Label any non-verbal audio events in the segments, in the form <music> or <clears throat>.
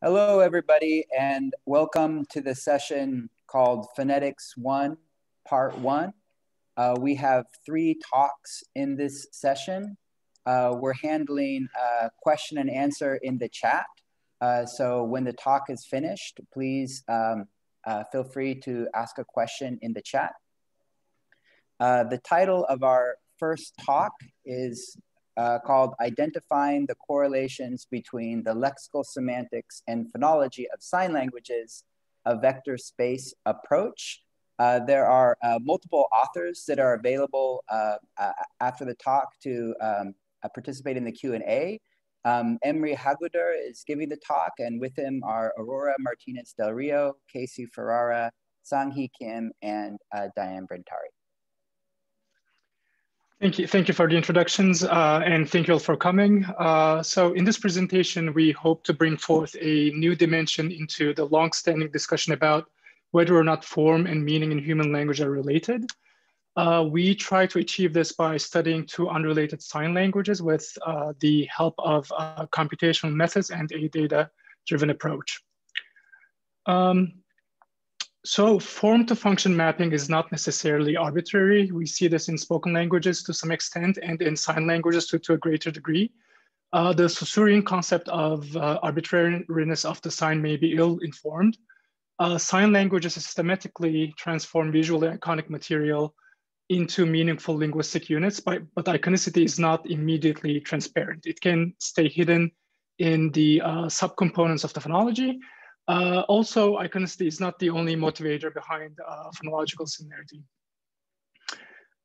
Hello, everybody, and welcome to the session called Phonetics 1, Part 1. Uh, we have three talks in this session. Uh, we're handling uh, question and answer in the chat. Uh, so when the talk is finished, please um, uh, feel free to ask a question in the chat. Uh, the title of our first talk is uh, called Identifying the Correlations Between the Lexical Semantics and Phonology of Sign Languages, a Vector Space Approach. Uh, there are uh, multiple authors that are available uh, after the talk to um, uh, participate in the Q&A. Um, Emre Hakgüder is giving the talk, and with him are Aurora Martinez Del Rio, Casey Ferrara, Sang-Hee Kim, and uh, Diane Brentari. Thank you. Thank you for the introductions uh, and thank you all for coming. Uh, so in this presentation, we hope to bring forth a new dimension into the long-standing discussion about whether or not form and meaning in human language are related. Uh, we try to achieve this by studying two unrelated sign languages with uh, the help of uh, computational methods and a data-driven approach. Um, so form to function mapping is not necessarily arbitrary. We see this in spoken languages to some extent and in sign languages to, to a greater degree. Uh, the Saussurean concept of uh, arbitrariness of the sign may be ill-informed. Uh, sign languages systematically transform visually iconic material into meaningful linguistic units, but, but iconicity is not immediately transparent. It can stay hidden in the uh, subcomponents of the phonology, uh, also, iconicity is not the only motivator behind uh, phonological similarity.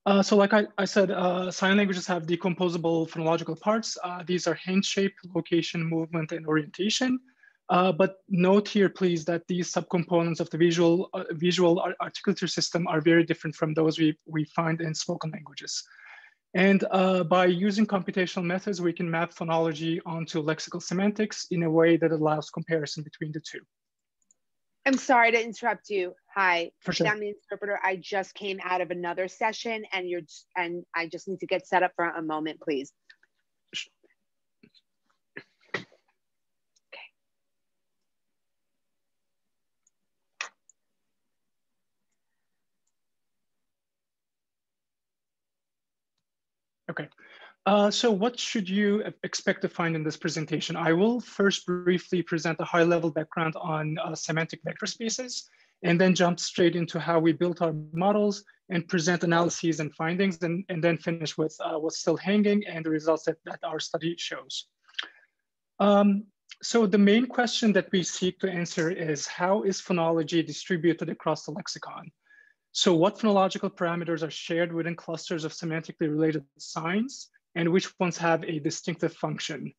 Uh, so like I, I said, uh, sign languages have decomposable phonological parts. Uh, these are hand shape, location, movement, and orientation. Uh, but note here, please, that these subcomponents of the visual, visual articulator system are very different from those we, we find in spoken languages. And uh, by using computational methods, we can map phonology onto lexical semantics in a way that allows comparison between the two. I'm sorry to interrupt you. Hi, For sure. I'm the interpreter. I just came out of another session and you're and I just need to get set up for a moment, please. Okay. Uh, so what should you expect to find in this presentation? I will first briefly present a high level background on uh, semantic vector spaces, and then jump straight into how we built our models and present analyses and findings, and, and then finish with uh, what's still hanging and the results that, that our study shows. Um, so the main question that we seek to answer is how is phonology distributed across the lexicon? So what phonological parameters are shared within clusters of semantically related signs? and which ones have a distinctive function.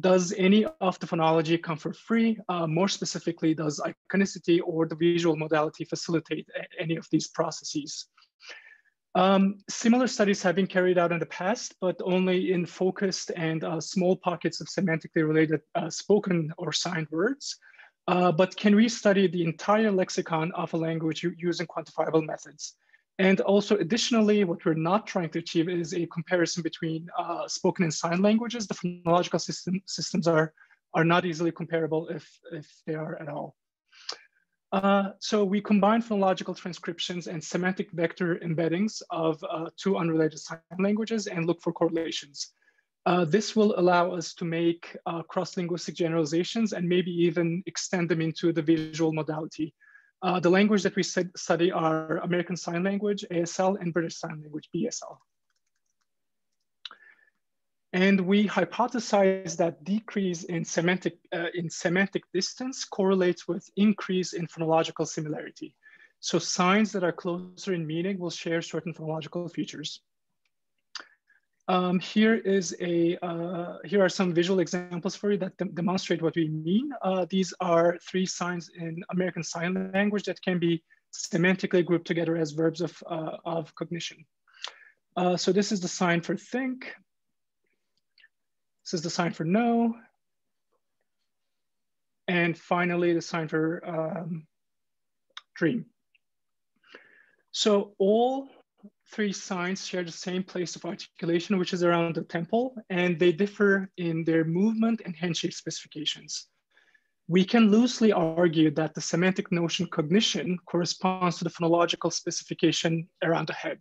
Does any of the phonology come for free? Uh, more specifically, does iconicity or the visual modality facilitate any of these processes? Um, similar studies have been carried out in the past, but only in focused and uh, small pockets of semantically related uh, spoken or signed words. Uh, but can we study the entire lexicon of a language using quantifiable methods? And also additionally, what we're not trying to achieve is a comparison between uh, spoken and sign languages. The phonological system, systems are, are not easily comparable if, if they are at all. Uh, so we combine phonological transcriptions and semantic vector embeddings of uh, two unrelated sign languages and look for correlations. Uh, this will allow us to make uh, cross-linguistic generalizations and maybe even extend them into the visual modality. Uh, the language that we study are American Sign Language, ASL, and British Sign Language, BSL. And we hypothesize that decrease in semantic, uh, in semantic distance correlates with increase in phonological similarity. So signs that are closer in meaning will share certain phonological features. Um, here is a, uh, here are some visual examples for you that de demonstrate what we mean. Uh, these are three signs in American Sign Language that can be semantically grouped together as verbs of, uh, of cognition. Uh, so this is the sign for think. This is the sign for know. And finally, the sign for um, dream. So all three signs share the same place of articulation, which is around the temple, and they differ in their movement and handshape specifications. we can loosely argue that the semantic notion cognition corresponds to the phonological specification around the head.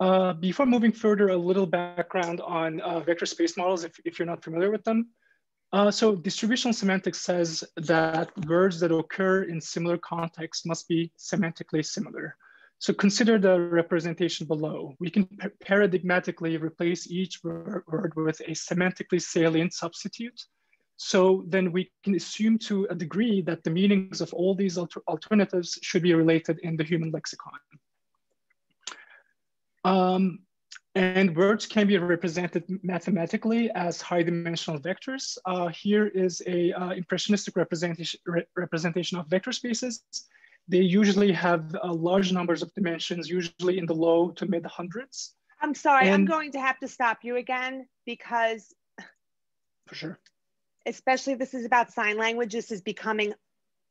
Uh, before moving further, a little background on uh, vector space models, if, if you're not familiar with them. Uh, so distributional semantics says that words that occur in similar contexts must be semantically similar. So consider the representation below. We can paradigmatically replace each word with a semantically salient substitute. So then we can assume to a degree that the meanings of all these alter alternatives should be related in the human lexicon. Um, and words can be represented mathematically as high dimensional vectors. Uh, here is a uh, impressionistic representation, re representation of vector spaces. They usually have uh, large numbers of dimensions, usually in the low to mid hundreds. I'm sorry, and, I'm going to have to stop you again because for sure. Especially this is about sign language. This is becoming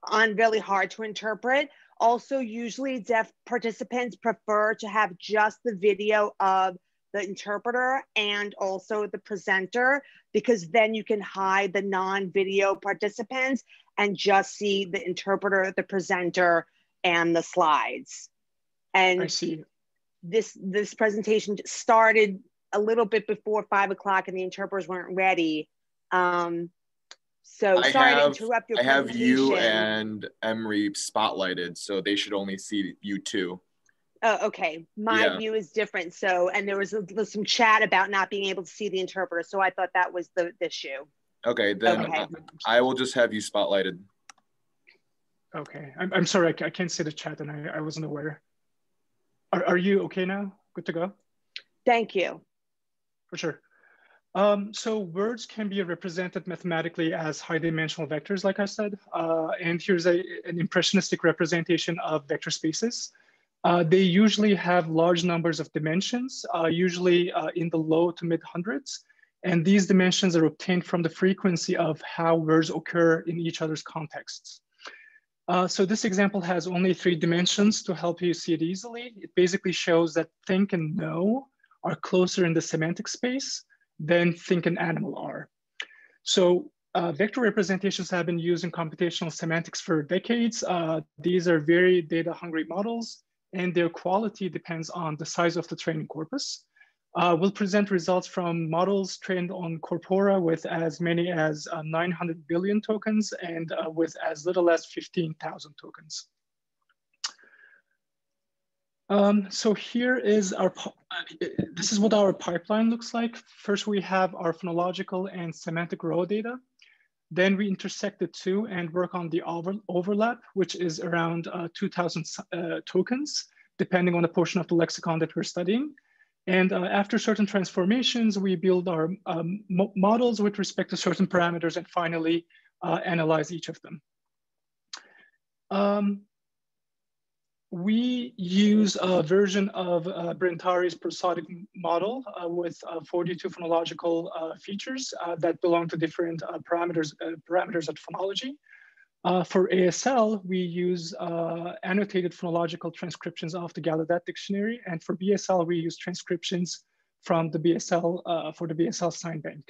on really hard to interpret. Also, usually deaf participants prefer to have just the video of the interpreter and also the presenter because then you can hide the non-video participants and just see the interpreter, the presenter, and the slides. And I see. This this presentation started a little bit before five o'clock, and the interpreters weren't ready. Um, so I sorry have, to interrupt your. I have you and Emre spotlighted, so they should only see you two. Oh, okay. My yeah. view is different. So, and there was, a, was, some chat about not being able to see the interpreter. So I thought that was the, the issue. Okay, then okay. I will just have you spotlighted. Okay, I'm, I'm sorry, I, I can't see the chat and I, I wasn't aware. Are, are you okay now? Good to go? Thank you. For sure. Um, so words can be represented mathematically as high dimensional vectors, like I said. Uh, and here's a, an impressionistic representation of vector spaces. Uh, they usually have large numbers of dimensions, uh, usually uh, in the low to mid hundreds. And these dimensions are obtained from the frequency of how words occur in each other's contexts. Uh, so this example has only three dimensions to help you see it easily. It basically shows that think and know are closer in the semantic space than think and animal are. So uh, vector representations have been used in computational semantics for decades. Uh, these are very data hungry models and their quality depends on the size of the training corpus. Uh, we'll present results from models trained on corpora with as many as uh, 900 billion tokens and uh, with as little as 15,000 tokens. Um, so here is our, uh, this is what our pipeline looks like. First, we have our phonological and semantic raw data. Then we intersect the two and work on the over overlap, which is around uh, 2000 uh, tokens, depending on the portion of the lexicon that we're studying. And uh, after certain transformations, we build our um, mo models with respect to certain parameters and finally uh, analyze each of them. Um, we use a version of uh, Brentari's prosodic model uh, with uh, 42 phonological uh, features uh, that belong to different uh, parameters, parameters of phonology. for ASL, we use annotated phonological transcriptions of the Gallaudet dictionary. And for BSL, we use transcriptions from the BSL, for the BSL sign bank.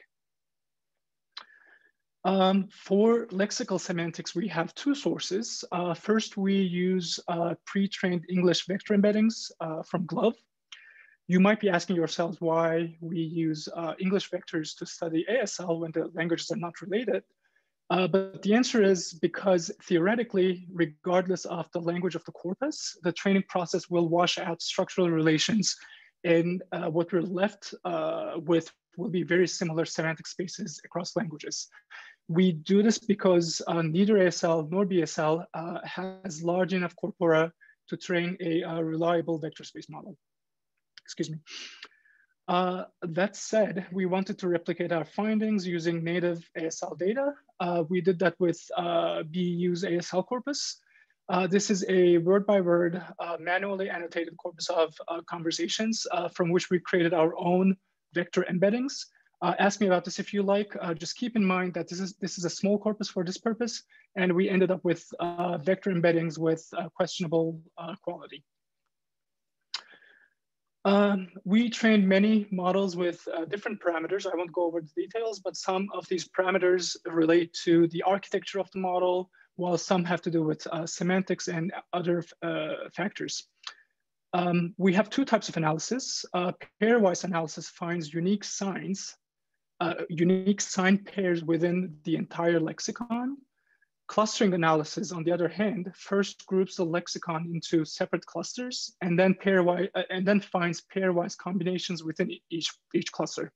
Um, for lexical semantics, we have two sources. Uh, first, we use uh, pre-trained English vector embeddings uh, from GloVe. You might be asking yourselves why we use uh, English vectors to study ASL when the languages are not related. Uh, but the answer is because theoretically, regardless of the language of the corpus, the training process will wash out structural relations and uh, what we're left with will be very similar semantic spaces across languages. We do this because uh, neither ASL nor BSL uh, has large enough corpora to train a, a, reliable vector space model. Excuse me. Uh, that said, we wanted to replicate our findings using native ASL data. Uh, we did that with uh, BU's ASL corpus. Uh, this is a word by word, manually annotated corpus of conversations from which we created our own vector embeddings uh, ask me about this if you like. Uh, just keep in mind that this is, this is a small corpus for this purpose, and we ended up with uh, vector embeddings with uh, questionable uh, quality. Um, we trained many models with uh, different parameters. I won't go over the details, but some of these parameters relate to the architecture of the model, while some have to do with semantics and other factors. Um, we have two types of analysis. Uh, pairwise analysis finds unique signs, uh, unique sign pairs within the entire lexicon, Clustering analysis, on the other hand, first groups the lexicon into separate clusters and then pairwise uh, and then finds pairwise combinations within each, each cluster.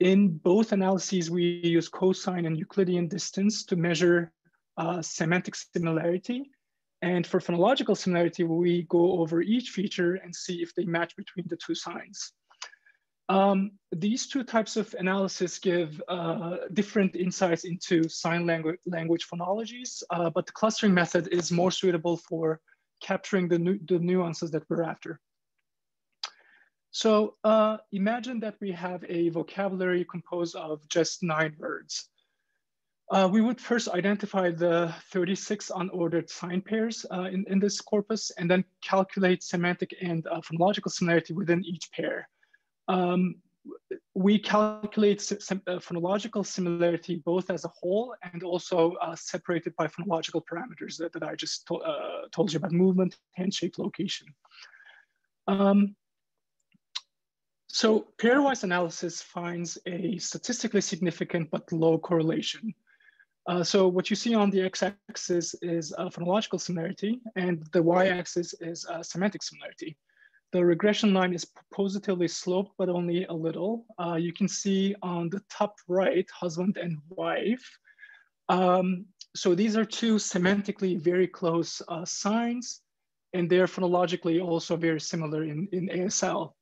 In both analyses, we use cosine and Euclidean distance to measure uh, semantic similarity. And for phonological similarity, we go over each feature and see if they match between the two signs. Um, these two types of analysis give uh, different insights into sign language, language phonologies, uh, but the clustering method is more suitable for capturing the, nu the nuances that we're after. So uh, imagine that we have a vocabulary composed of just nine words. Uh, we would first identify the 36 unordered sign pairs uh, in, in this corpus and then calculate semantic and uh, phonological similarity within each pair. Um, we calculate uh, phonological similarity both as a whole and also uh, separated by phonological parameters that, that I just to, uh, told you about movement, hand shape, location. Um, so pairwise analysis finds a statistically significant but low correlation. Uh, so what you see on the x-axis is phonological similarity and the y-axis is semantic similarity. The regression line is positively sloped, but only a little. Uh, you can see on the top right, husband and wife. Um, so these are two semantically very close uh, signs, and they're phonologically also very similar in, in ASL.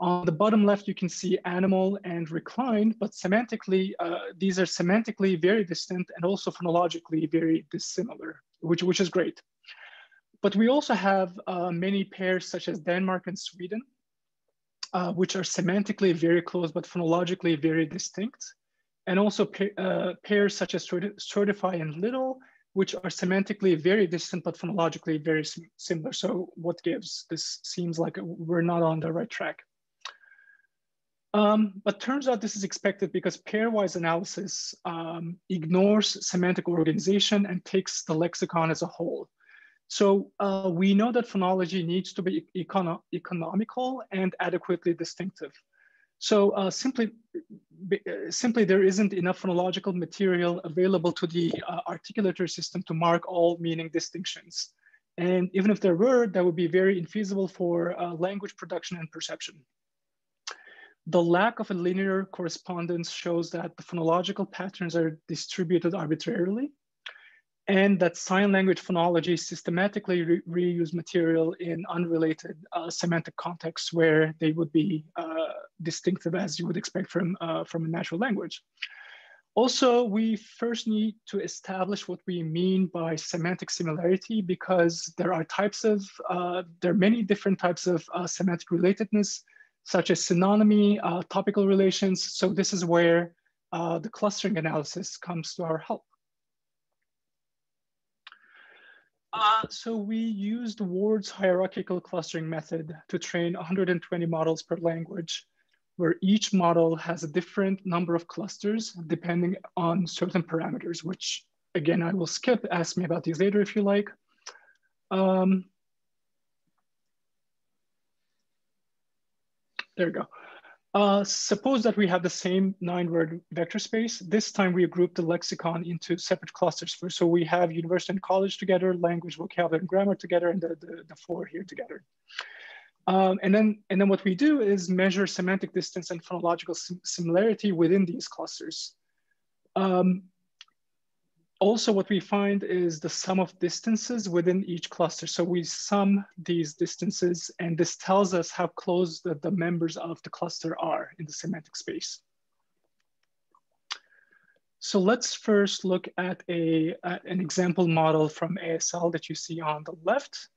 On the bottom left, you can see animal and recline, but semantically, uh, these are semantically very distant and also phonologically very dissimilar, which, which is great. But we also have uh, many pairs such as Denmark and Sweden, uh, which are semantically very close, but phonologically very distinct. And also pa uh, pairs such as Stratify and Little, which are semantically very distant, but phonologically very sim similar. So what gives? This seems like we're not on the right track. Um, but turns out this is expected because pairwise analysis um, ignores semantic organization and takes the lexicon as a whole. So uh, we know that phonology needs to be econo economical and adequately distinctive. So uh, simply, simply there isn't enough phonological material available to the uh, articulator system to mark all meaning distinctions. And even if there were, that would be very infeasible for uh, language production and perception. The lack of a linear correspondence shows that the phonological patterns are distributed arbitrarily and that sign language phonology systematically re reuse material in unrelated uh, semantic contexts where they would be uh, distinctive as you would expect from, uh, from a natural language. Also, we first need to establish what we mean by semantic similarity because there are types of, uh, there are many different types of uh, semantic relatedness, such as synonymy, uh, topical relations. So this is where the clustering analysis comes to our help. Uh, so we used Ward's hierarchical clustering method to train 120 models per language, where each model has a different number of clusters depending on certain parameters, which again, I will skip, ask me about these later if you like. Um, there we go. Uh, suppose that we have the same nine word vector space. This time we group the lexicon into separate clusters. So we have university and college together, language, vocabulary, and grammar together, and the, the, the four here together. Um, and, then, and then what we do is measure semantic distance and phonological sim similarity within these clusters. Um, also what we find is the sum of distances within each cluster. So we sum these distances and this tells us how close the, the members of the cluster are in the semantic space. So let's first look at a, uh, an example model from ASL that you see on the left.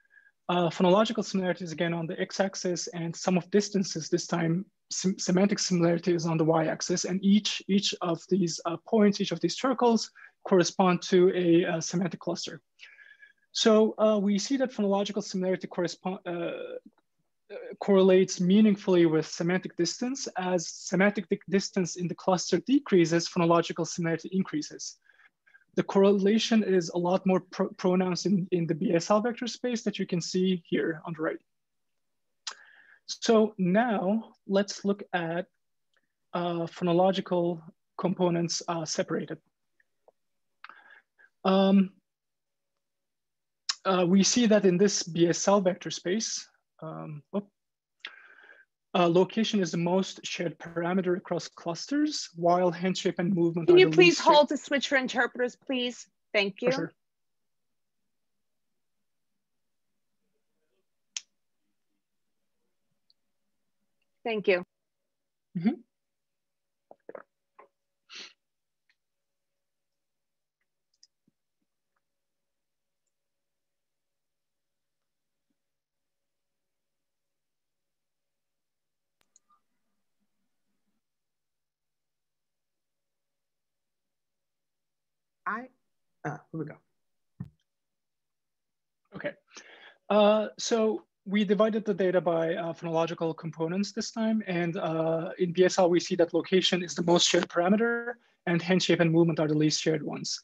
Uh, phonological similarities again on the x-axis and sum of distances this time sem semantic similarity is on the y-axis and each, each of these uh, points, each of these circles correspond to a, a semantic cluster. So uh, we see that phonological similarity correspond, uh, correlates meaningfully with semantic distance as semantic distance in the cluster decreases, phonological similarity increases. The correlation is a lot more pro pronounced in, in the BSL vector space that you can see here on the right. So now let's look at uh, phonological components uh, separated. Um, uh, we see that in this BSL vector space, um, uh, location is the most shared parameter across clusters, while hand shape and movement. Can you please hold to switch for interpreters, please? Thank you. Sure. Thank you. Mm -hmm. I, uh, here we go. Okay, uh, so we divided the data by uh, phonological components this time. And uh, in BSL, we see that location is the most shared parameter and handshape and movement are the least shared ones.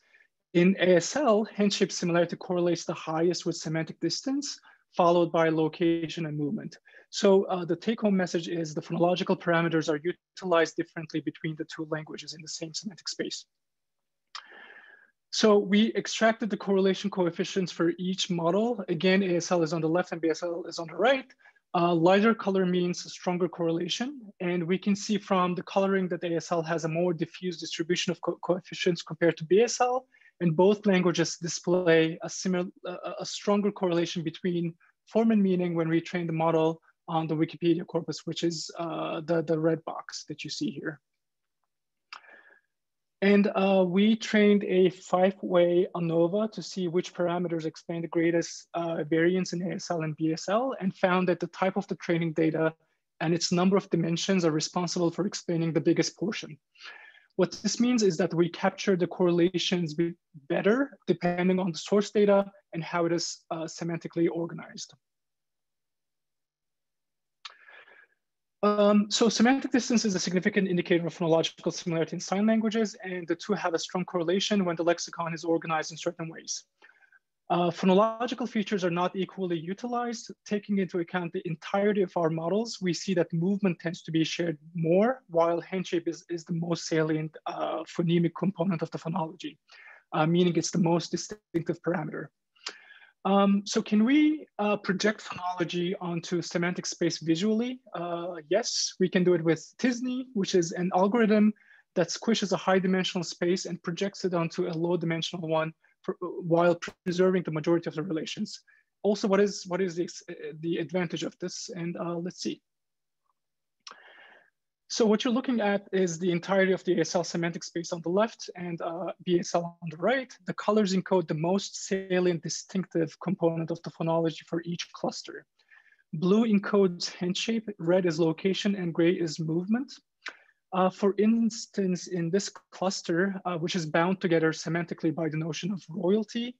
In ASL, handshape similarity correlates the highest with semantic distance, followed by location and movement. So uh, the take home message is the phonological parameters are utilized differently between the two languages in the same semantic space. So we extracted the correlation coefficients for each model. Again, ASL is on the left and BSL is on the right. Uh, lighter color means stronger correlation. And we can see from the coloring that ASL has a more diffuse distribution of co coefficients compared to BSL. And both languages display a similar, a stronger correlation between form and meaning when we train the model on the Wikipedia corpus, which is uh, the, the red box that you see here. And uh, we trained a five-way ANOVA to see which parameters explain the greatest uh, variance in ASL and BSL and found that the type of the training data and its number of dimensions are responsible for explaining the biggest portion. What this means is that we capture the correlations better depending on the source data and how it is uh, semantically organized. Um, so semantic distance is a significant indicator of phonological similarity in sign languages, and the two have a strong correlation when the lexicon is organized in certain ways. Uh, phonological features are not equally utilized. Taking into account the entirety of our models, we see that movement tends to be shared more, while handshape is, is the most salient uh, phonemic component of the phonology, uh, meaning it's the most distinctive parameter. Um, so can we uh, project phonology onto semantic space visually? Uh, yes, we can do it with t-SNE, which is an algorithm that squishes a high dimensional space and projects it onto a low dimensional one for, while preserving the majority of the relations. Also, what is, what is the, the advantage of this? And uh, let's see. So what you're looking at is the entirety of the ASL semantic space on the left and uh, BSL on the right. The colors encode the most salient distinctive component of the phonology for each cluster. Blue encodes hand shape, red is location, and gray is movement. Uh, for instance, in this cluster, uh, which is bound together semantically by the notion of royalty,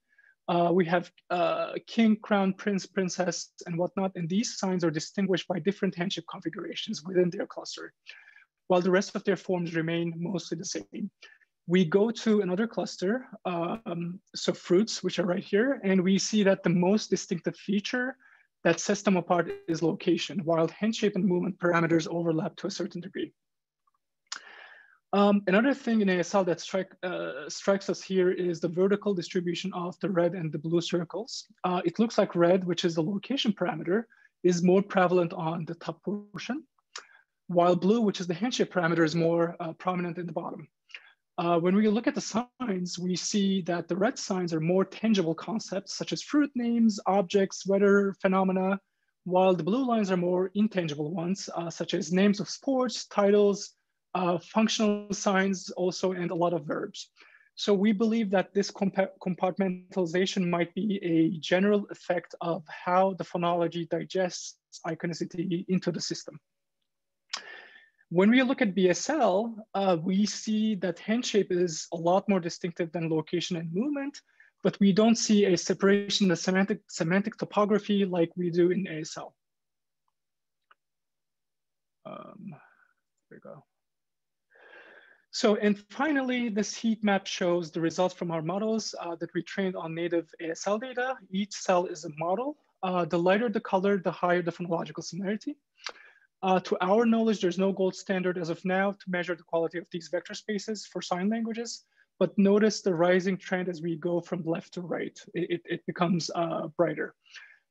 uh, we have uh, king, crown, prince, princess, and whatnot, and these signs are distinguished by different handshape configurations within their cluster, while the rest of their forms remain mostly the same. We go to another cluster, um, so fruits, which are right here, and we see that the most distinctive feature that sets them apart is location, while hand shape and movement parameters overlap to a certain degree. Um, another thing in ASL that strike, uh, strikes us here is the vertical distribution of the red and the blue circles. Uh, it looks like red, which is the location parameter, is more prevalent on the top portion, while blue, which is the handshape parameter, is more uh, prominent in the bottom. Uh, when we look at the signs, we see that the red signs are more tangible concepts, such as fruit names, objects, weather phenomena, while the blue lines are more intangible ones, uh, such as names of sports, titles, uh, functional signs also, and a lot of verbs. So we believe that this compartmentalization might be a general effect of how the phonology digests iconicity into the system. When we look at BSL, uh, we see that hand shape is a lot more distinctive than location and movement, but we don't see a separation in the semantic, semantic topography like we do in ASL. Um, there we go. So, and finally, this heat map shows the results from our models uh, that we trained on native ASL data. Each cell is a model. Uh, the lighter the color, the higher the phonological similarity. Uh, to our knowledge, there's no gold standard as of now to measure the quality of these vector spaces for sign languages, but notice the rising trend as we go from left to right. It, it, becomes uh, brighter.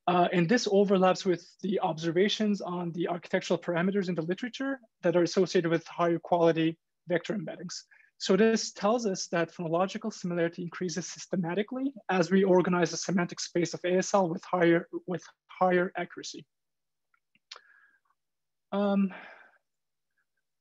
Uh, and this overlaps with the observations on the architectural parameters in the literature that are associated with higher quality vector embeddings. So this tells us that phonological similarity increases systematically as we organize the semantic space of ASL with higher, with higher accuracy. Um,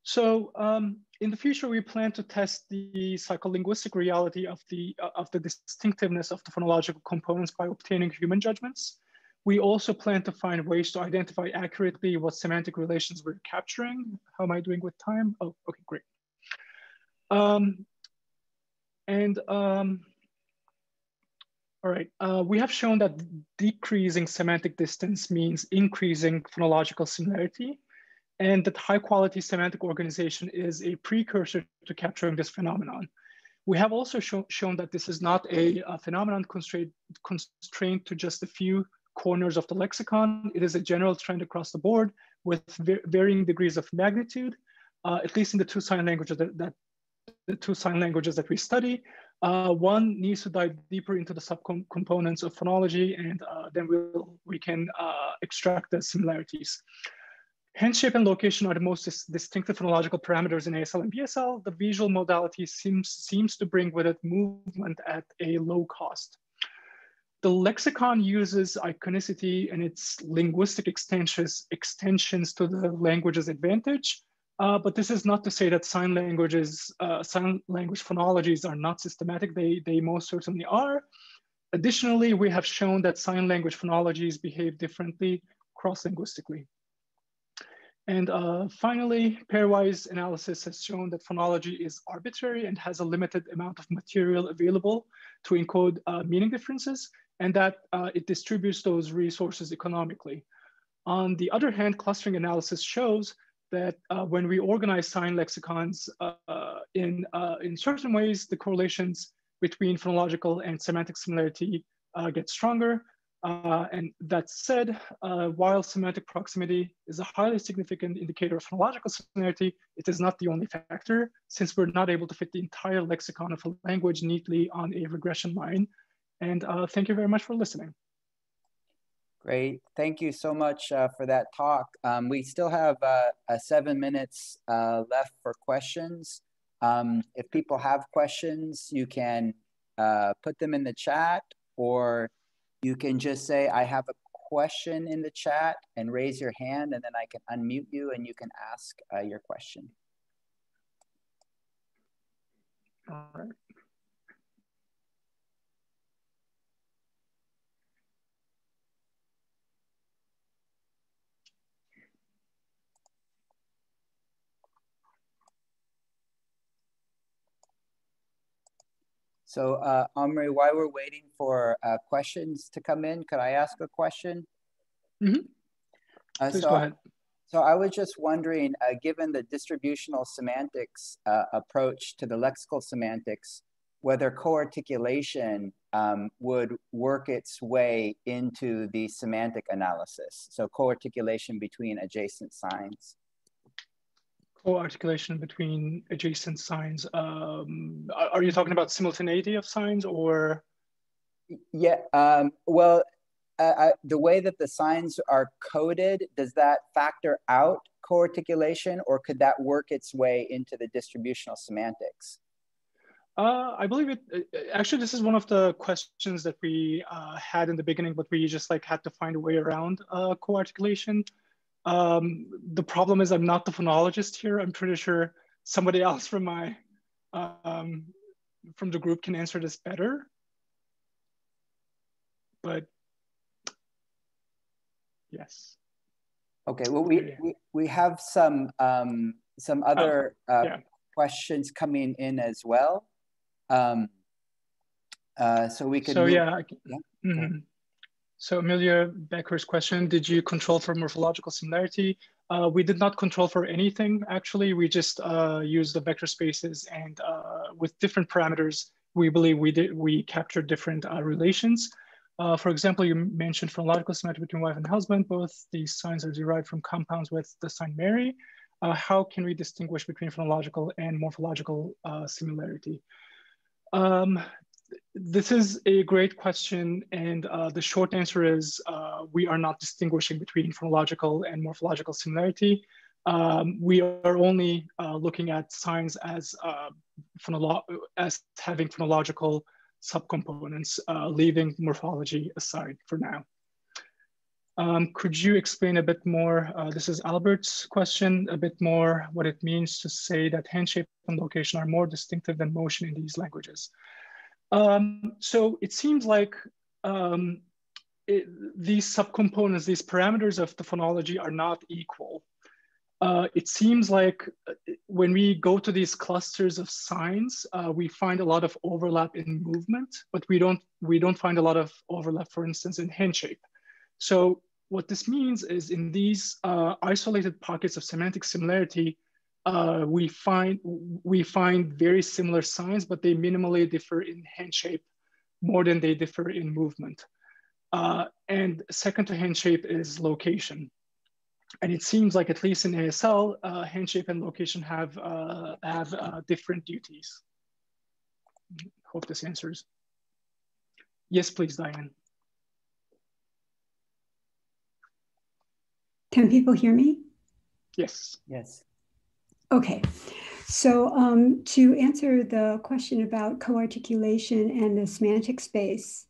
so um, in the future, we plan to test the psycholinguistic reality of the, uh, of the distinctiveness of the phonological components by obtaining human judgments. We also plan to find ways to identify accurately what semantic relations we're capturing. How am I doing with time? Oh, okay, great. Um, and um, all right, uh, we have shown that decreasing semantic distance means increasing phonological similarity and that high quality semantic organization is a precursor to capturing this phenomenon. We have also show, shown that this is not a, a phenomenon constrained, constrained to just a few corners of the lexicon. It is a general trend across the board with varying degrees of magnitude, uh, at least in the two sign languages that, that two sign languages that we study. Uh, one needs to dive deeper into the subcomponents of phonology, and uh, then we'll, we can uh, extract the similarities. Hand shape and location are the most dis distinctive phonological parameters in ASL and BSL. The visual modality seems, seems to bring with it movement at a low cost. The lexicon uses iconicity and its linguistic extensions, extensions to the language's advantage. Uh, but this is not to say that sign languages, uh, sign language phonologies are not systematic. They, they most certainly are. Additionally, we have shown that sign language phonologies behave differently cross-linguistically. And uh, finally, pairwise analysis has shown that phonology is arbitrary and has a limited amount of material available to encode uh, meaning differences and that uh, it distributes those resources economically. On the other hand, clustering analysis shows that uh, when we organize sign lexicons uh, in, uh, in certain ways, the correlations between phonological and semantic similarity get stronger, uh, and that said, uh, while semantic proximity is a highly significant indicator of phonological similarity, it is not the only factor since we're not able to fit the entire lexicon of a language neatly on a regression line. And uh, thank you very much for listening. Great. Thank you so much uh, for that talk. Um, we still have uh, seven minutes uh, left for questions. Um, if people have questions, you can put them in the chat or you can just say, I have a question in the chat and raise your hand and then I can unmute you and you can ask uh, your question. All right. So uh, Omri, while we're waiting for uh, questions to come in, could I ask a question? Mm -hmm. uh, Please so, go ahead. So I was just wondering, uh, given the distributional semantics uh, approach to the lexical semantics, whether co-articulation um, would work its way into the semantic analysis. So co-articulation between adjacent signs co-articulation between adjacent signs. Um, are you talking about simultaneity of signs or? Yeah, um, well, uh, I, the way that the signs are coded, does that factor out co-articulation or could that work its way into the distributional semantics? Uh, I believe it, actually, this is one of the questions that we uh, had in the beginning, but we just like had to find a way around uh, co-articulation. Um, the problem is I'm not the phonologist here. I'm pretty sure somebody <laughs> else from my um, from the group can answer this better. But yes. Okay. Well, we we, we have some um, some oh, other uh, yeah. questions coming in as well. Um, uh, so we could. So yeah. yeah. Mm -hmm. So Amelia Becker's question, did you control for morphological similarity? Uh, we did not control for anything, actually. We just uh, used the vector spaces and uh, with different parameters, we believe we did we captured different uh, relations. Uh, for example, you mentioned phonological symmetry between wife and husband. Both these signs are derived from compounds with the sign marry. Uh, how can we distinguish between phonological and morphological similarity? Um, this is a great question, and uh, the short answer is uh, we are not distinguishing between phonological and morphological similarity. Um, we are only uh, looking at signs as, uh, as having phonological subcomponents, uh, leaving morphology aside for now. Um, could you explain a bit more, uh, this is Albert's question, a bit more what it means to say that hand shape and location are more distinctive than motion in these languages? Um, so it seems like um, it, these subcomponents, these parameters of the phonology are not equal. Uh, it seems like uh, when we go to these clusters of signs, uh, we find a lot of overlap in movement, but we don't, we don't find a lot of overlap, for instance, in hand shape. So what this means is in these uh, isolated pockets of semantic similarity, uh, we find we find very similar signs, but they minimally differ in hand shape more than they differ in movement. Uh, and second to hand shape is location. And it seems like at least in ASL, uh, hand shape and location have, uh, have uh, different duties. Hope this answers. Yes, please, Diane. Can people hear me? Yes. Yes. Okay, so um, to answer the question about co-articulation and the semantic space,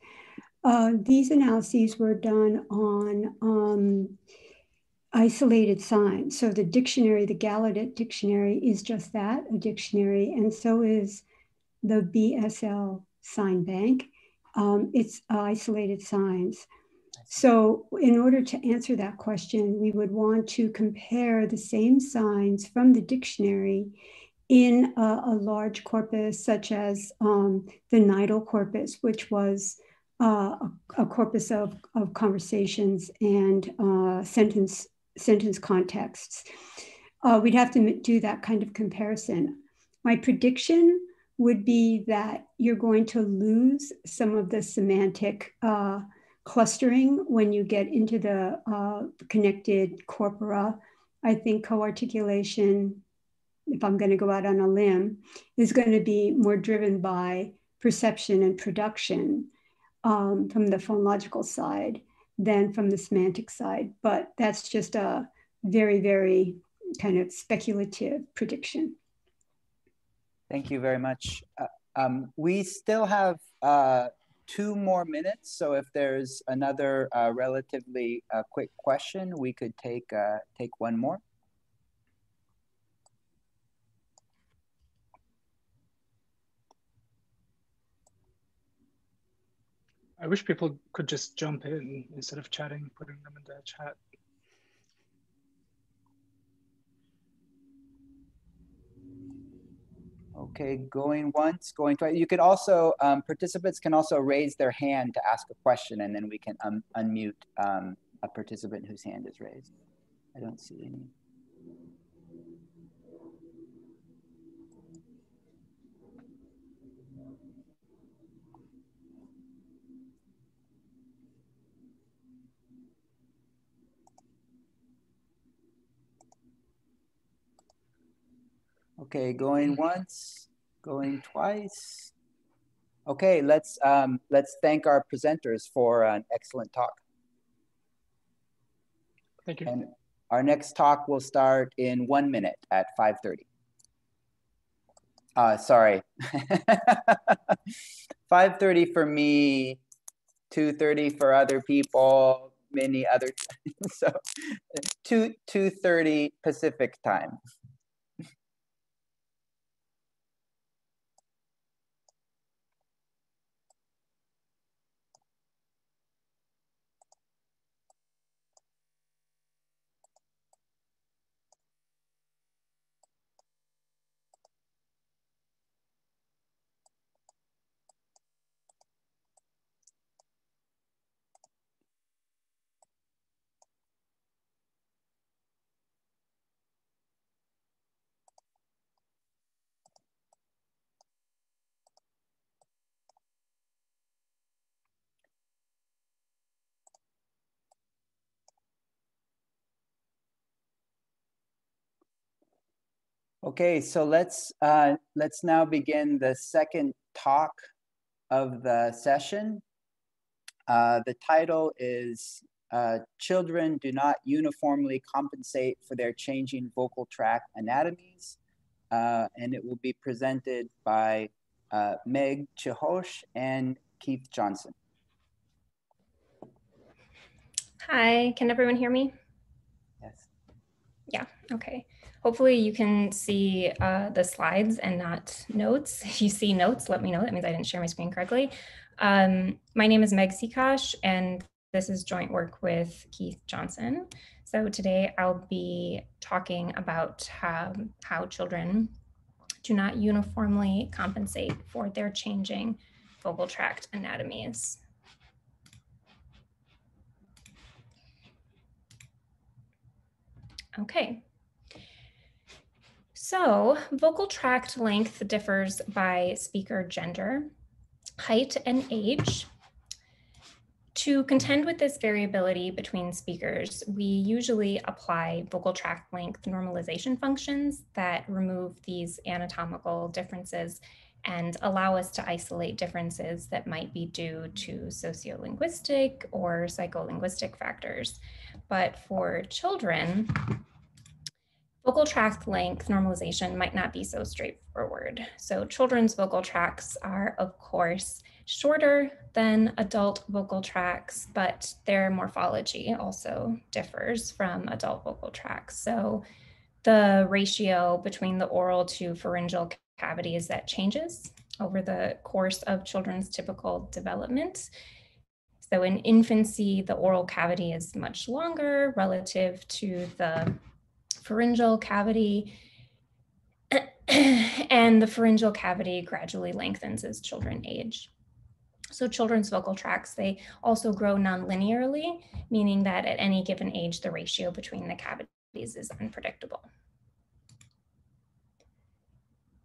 uh, these analyses were done on um, isolated signs. So the dictionary, the Gallaudet dictionary is just that, a dictionary, and so is the BSL sign bank. Um, it's isolated signs. So in order to answer that question, we would want to compare the same signs from the dictionary in a, a large corpus such as um, the Nidal corpus, which was uh, a, a, corpus of, of conversations and uh, sentence, sentence contexts. Uh, we'd have to do that kind of comparison. My prediction would be that you're going to lose some of the semantic uh, clustering when you get into the uh, connected corpora. I think co-articulation, if I'm going to go out on a limb, is going to be more driven by perception and production um, from the phonological side than from the semantic side. But that's just a very, very kind of speculative prediction. Thank you very much. Uh, um, we still have uh, two more minutes. So if there's another uh, relatively uh, quick question, we could take uh, take one more. I wish people could just jump in instead of chatting, putting them in the chat. Okay, going once, going twice. You could also, um, participants can also raise their hand to ask a question and then we can un unmute um, a participant whose hand is raised. I don't see any. Okay, going once, going twice. Okay, let's um, let's thank our presenters for an excellent talk. Thank you. And our next talk will start in one minute at 5.30. Uh, sorry. <laughs> 5.30 for me, 2.30 for other people, many other, <laughs> so 2, 2.30 Pacific time. Okay, so let's uh, let's now begin the second talk of the session. Uh, the title is uh, Children Do Not Uniformly Compensate for Their Changing Vocal Tract Anatomies. Uh, and it will be presented by uh, Meg Cychosz and Keith Johnson. Hi, can everyone hear me? Yes. Yeah, okay. Hopefully you can see uh, the slides and not notes. <laughs> If you see notes, let me know. That means I didn't share my screen correctly. Um, my name is Meg Cychosz, and this is joint work with Keith Johnson. So today I'll be talking about how, how children do not uniformly compensate for their changing vocal tract anatomies. Okay. So vocal tract length differs by speaker gender, height, and age. To contend with this variability between speakers, we usually apply vocal tract length normalization functions that remove these anatomical differences and allow us to isolate differences that might be due to sociolinguistic or psycholinguistic factors. But for children, vocal tract length normalization might not be so straightforward. So children's vocal tracts are, of course, shorter than adult vocal tracts, but their morphology also differs from adult vocal tracts. So the ratio between the oral to pharyngeal cavities that changes over the course of children's typical development. So in infancy, the oral cavity is much longer relative to the pharyngeal cavity. <clears throat> and the pharyngeal cavity gradually lengthens as children age. So children's vocal tracts, they also grow non-linearly, meaning that at any given age, the ratio between the cavities is unpredictable.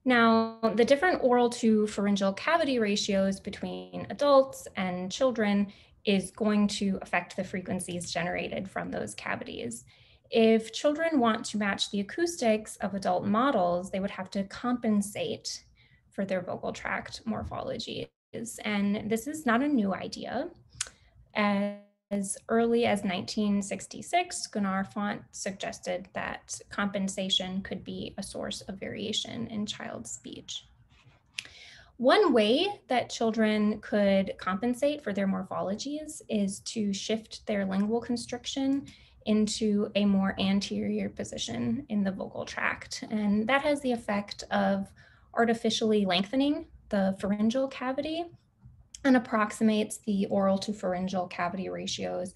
Now, the different oral to pharyngeal cavity ratios between adults and children is going to affect the frequencies generated from those cavities. If children want to match the acoustics of adult models, they would have to compensate for their vocal tract morphologies. And this is not a new idea. As early as 1966, Gunnar Fant suggested that compensation could be a source of variation in child speech. One way that children could compensate for their morphologies is to shift their lingual constriction into a more anterior position in the vocal tract. And that has the effect of artificially lengthening the pharyngeal cavity and approximates the oral to pharyngeal cavity ratios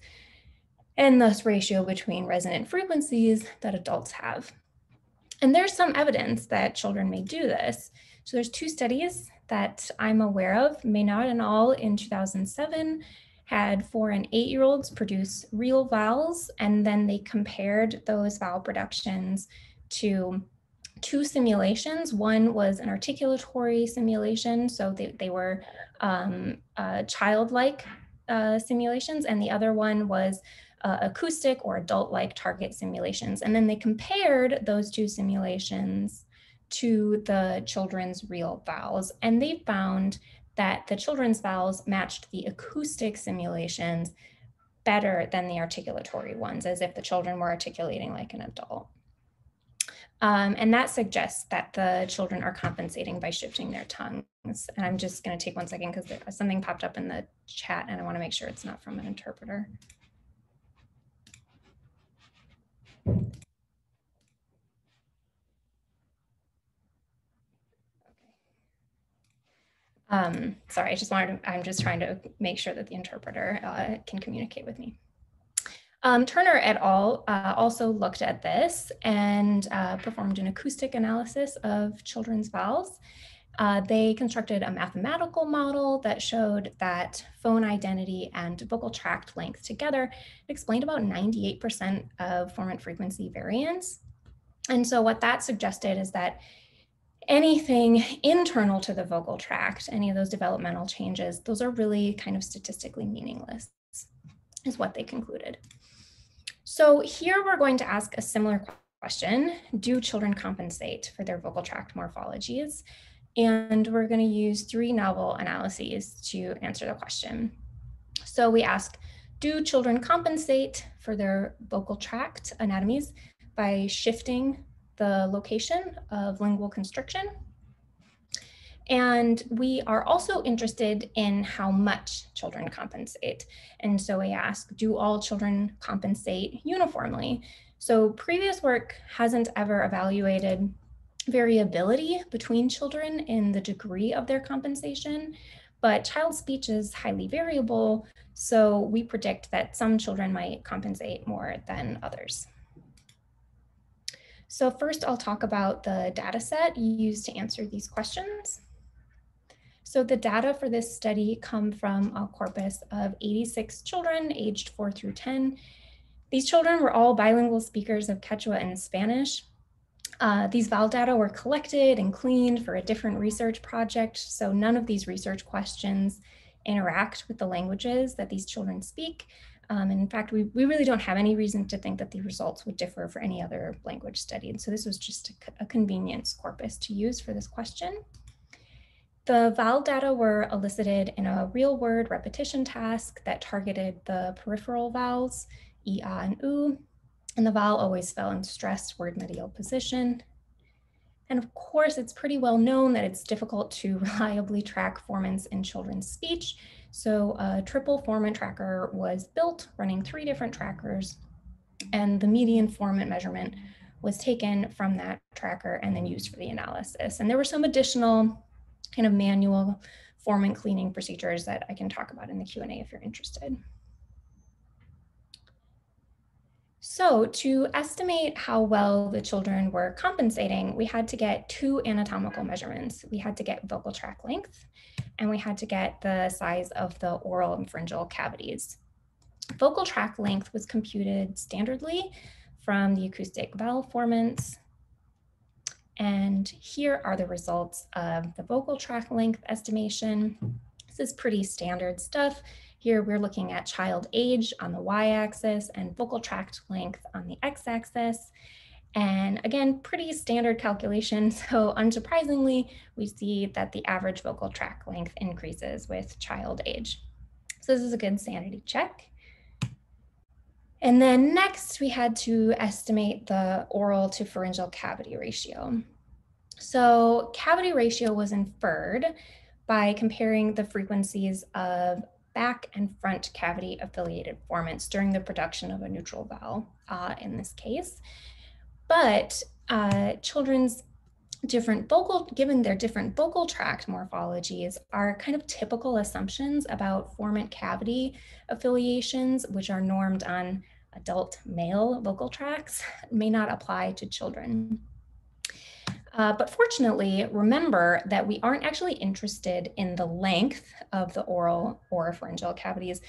and thus ratio between resonant frequencies that adults have. And there's some evidence that children may do this. So there's two studies that I'm aware of, Ménard and all in 2007 had four and eight year olds produce real vowels, and then they compared those vowel productions to two simulations. One was an articulatory simulation, so they, they were um, uh, childlike uh, simulations, and the other one was uh, acoustic or adult-like target simulations. And then they compared those two simulations to the children's real vowels, and they found that the children's vowels matched the acoustic simulations better than the articulatory ones, as if the children were articulating like an adult. Um, and that suggests that the children are compensating by shifting their tongues. And I'm just going to take one second because something popped up in the chat and I want to make sure it's not from an interpreter. Um, sorry, I just wanted to, I'm just trying to make sure that the interpreter uh, can communicate with me. Um, Turner et al. Uh, also looked at this and uh, performed an acoustic analysis of children's vowels. Uh, they constructed a mathematical model that showed that phone identity and vocal tract length together explained about 98% of formant frequency variance. And so what that suggested is that anything internal to the vocal tract, any of those developmental changes, those are really kind of statistically meaningless, is what they concluded. So here we're going to ask a similar question, do children compensate for their vocal tract morphologies? And we're gonna use three novel analyses to answer the question. So we ask, do children compensate for their vocal tract anatomies by shifting the location of lingual constriction? And we are also interested in how much children compensate. And so we ask, do all children compensate uniformly? So previous work hasn't ever evaluated variability between children in the degree of their compensation, but child speech is highly variable, so we predict that some children might compensate more than others. So first I'll talk about the data set used to answer these questions. So the data for this study come from a corpus of 86 children aged 4 through 10. These children were all bilingual speakers of Quechua and Spanish, uh, these vowel data were collected and cleaned for a different research project, so none of these research questions interact with the languages that these children speak. Um, in fact, we, we really don't have any reason to think that the results would differ for any other language study. And so this was just a, a convenience corpus to use for this question. The vowel data were elicited in a real word repetition task that targeted the peripheral vowels, i, a, and u, and the vowel always fell in stressed word medial position. And of course, it's pretty well known that it's difficult to <laughs> reliably track formants in children's speech. So a triple formant tracker was built running three different trackers and the median formant measurement was taken from that tracker and then used for the analysis. And there were some additional kind of manual formant cleaning procedures that I can talk about in the Q&A if you're interested. So to estimate how well the children were compensating, we had to get two anatomical measurements. We had to get vocal tract length and we had to get the size of the oral and pharyngeal cavities. Vocal tract length was computed standardly from the acoustic vowel formants. And here are the results of the vocal tract length estimation. This is pretty standard stuff. Here we're looking at child age on the y-axis and vocal tract length on the x-axis. And again, pretty standard calculation. <laughs> So unsurprisingly, we see that the average vocal tract length increases with child age. So this is a good sanity check. And then next we had to estimate the oral to pharyngeal cavity ratio. So cavity ratio was inferred by comparing the frequencies of back and front cavity affiliated formants during the production of a neutral vowel uh, in this case. But uh, children's different vocal, given their different vocal tract morphologies, are kind of typical assumptions about formant cavity affiliations, which are normed on adult male vocal tracts, may not apply to children. Uh, but fortunately, remember that we aren't actually interested in the length of the oral or pharyngeal cavities.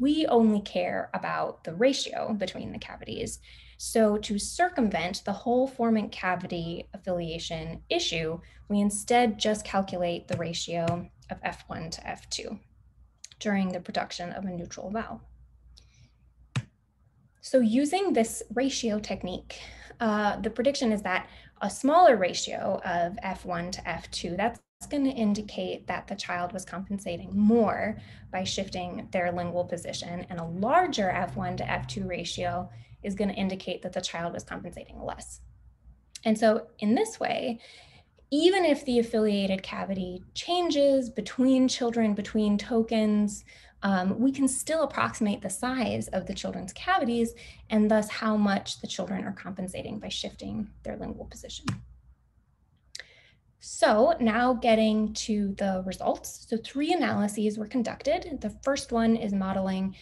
We only care about the ratio between the cavities. So to circumvent the whole formant cavity affiliation issue, we instead just calculate the ratio of F1 to F2 during the production of a neutral vowel. So using this ratio technique, uh, the prediction is that a smaller ratio of F1 to F2, that's going to indicate that the child was compensating more by shifting their lingual position. And a larger F1 to F2 ratio is going to indicate that the child was compensating less. And so in this way, even if the affiliated cavity changes between children, between tokens, um, we can still approximate the size of the children's cavities and thus how much the children are compensating by shifting their lingual position. So now getting to the results. So three analyses were conducted. The first one is modeling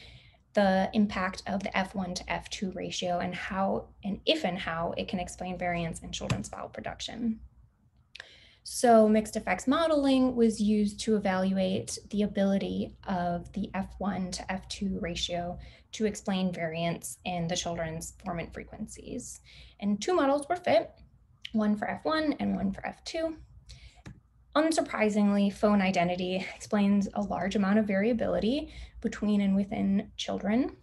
the impact of the F1 to F2 ratio and how and if and how it can explain variance in children's vowel production. So mixed effects modeling was used to evaluate the ability of the F1 to F2 ratio to explain variance in the children's formant frequencies. And two models were fit, one for F1 and one for F2. Unsurprisingly, phone identity explains a large amount of variability between and within children.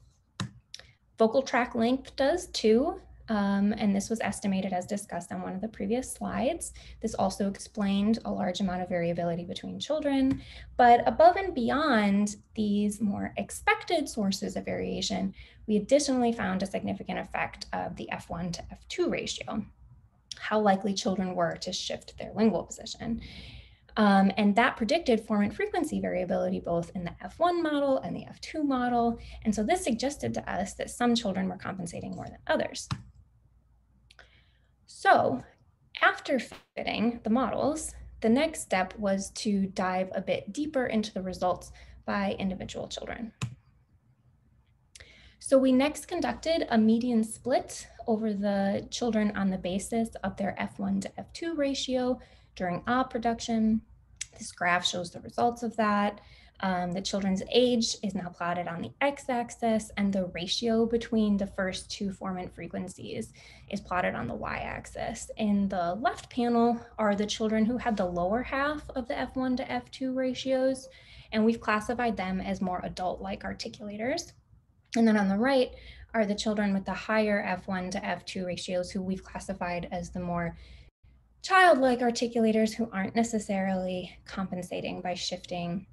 Vocal tract length does too, Um, and this was estimated as discussed on one of the previous slides. This also explained a large amount of variability between children, but above and beyond these more expected sources of variation, we additionally found a significant effect of the F1 to F2 ratio, how likely children were to shift their lingual position. Um, and that predicted formant frequency variability both in the F1 model and the F2 model. And so this suggested to us that some children were compensating more than others. So after fitting the models, the next step was to dive a bit deeper into the results by individual children. So we next conducted a median split over the children on the basis of their F1 to F2 ratio during A production. This graph shows the results of that. Um, the children's age is now plotted on the x-axis and the ratio between the first two formant frequencies is plotted on the y-axis. In the left panel are the children who had the lower half of the F1 to F2 ratios, and we've classified them as more adult-like articulators. And then on the right are the children with the higher F1 to F2 ratios who we've classified as the more childlike articulators who aren't necessarily compensating by shifting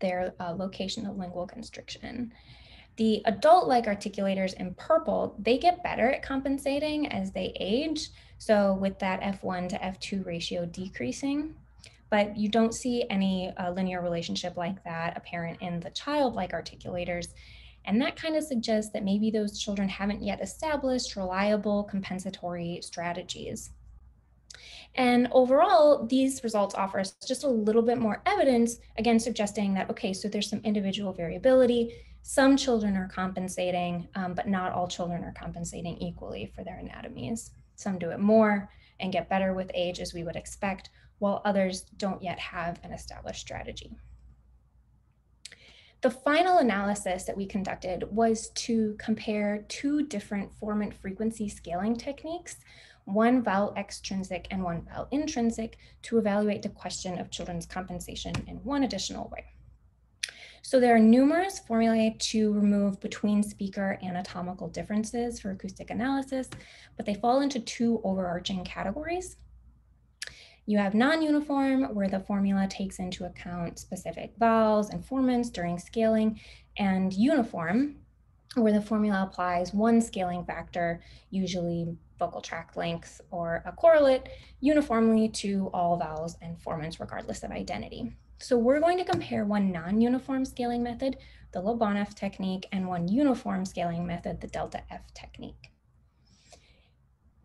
their uh, location of lingual constriction. The adult-like articulators in purple, they get better at compensating as they age. So with that F1 to F2 ratio decreasing, but you don't see any uh, linear relationship like that apparent in the childlike articulators. And that kind of suggests that maybe those children haven't yet established reliable compensatory strategies. And overall, these results offer us just a little bit more evidence, again, suggesting that, okay, so there's some individual variability. Some children are compensating, um, but not all children are compensating equally for their anatomies. Some do it more and get better with age as we would expect, while others don't yet have an established strategy. The final analysis that we conducted was to compare two different formant frequency scaling techniques one vowel extrinsic and one vowel intrinsic to evaluate the question of children's compensation in one additional way. So there are numerous formulae to remove between speaker anatomical differences for acoustic analysis, but they fall into two overarching categories. You have non-uniform, where the formula takes into account specific vowels and formants during scaling, and uniform, where the formula applies one scaling factor, usually vocal tract length or a correlate uniformly to all vowels and formants regardless of identity. So we're going to compare one non-uniform scaling method, the Lobanov technique, and one uniform scaling method, the delta F technique.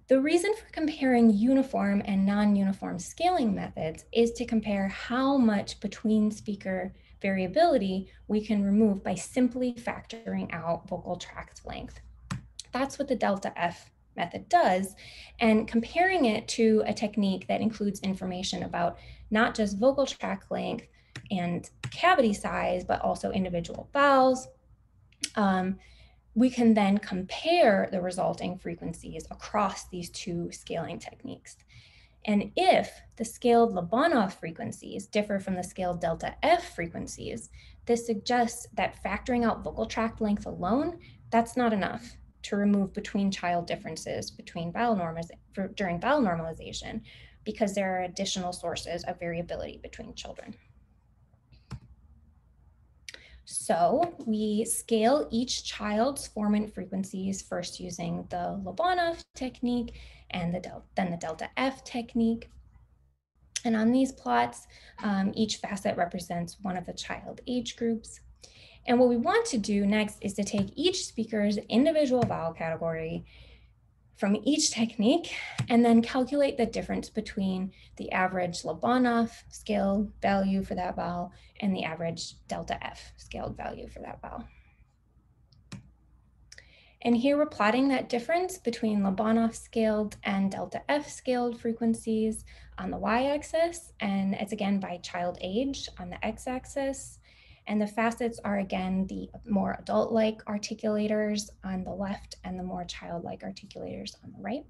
The reason for comparing uniform and non-uniform scaling methods is to compare how much between speaker variability we can remove by simply factoring out vocal tract length. That's what the delta F method does, and comparing it to a technique that includes information about not just vocal tract length and cavity size, but also individual vowels. Um, we can then compare the resulting frequencies across these two scaling techniques. And if the scaled Lobanov frequencies differ from the scaled delta F frequencies, this suggests that factoring out vocal tract length alone, that's not enough to remove between child differences between vowel norms during vowel normalization because there are additional sources of variability between children. So we scale each child's formant frequencies first using the Lobanov technique and the del then the delta F technique. And on these plots, um, each facet represents one of the child age groups. And what we want to do next is to take each speaker's individual vowel category from each technique and then calculate the difference between the average Lobanov scale value for that vowel and the average delta F scaled value for that vowel. And here we're plotting that difference between Lobanov scaled and delta F scaled frequencies on the y-axis, and it's again by child age on the x-axis. And the facets are again the more adult-like articulators on the left and the more childlike articulators on the right.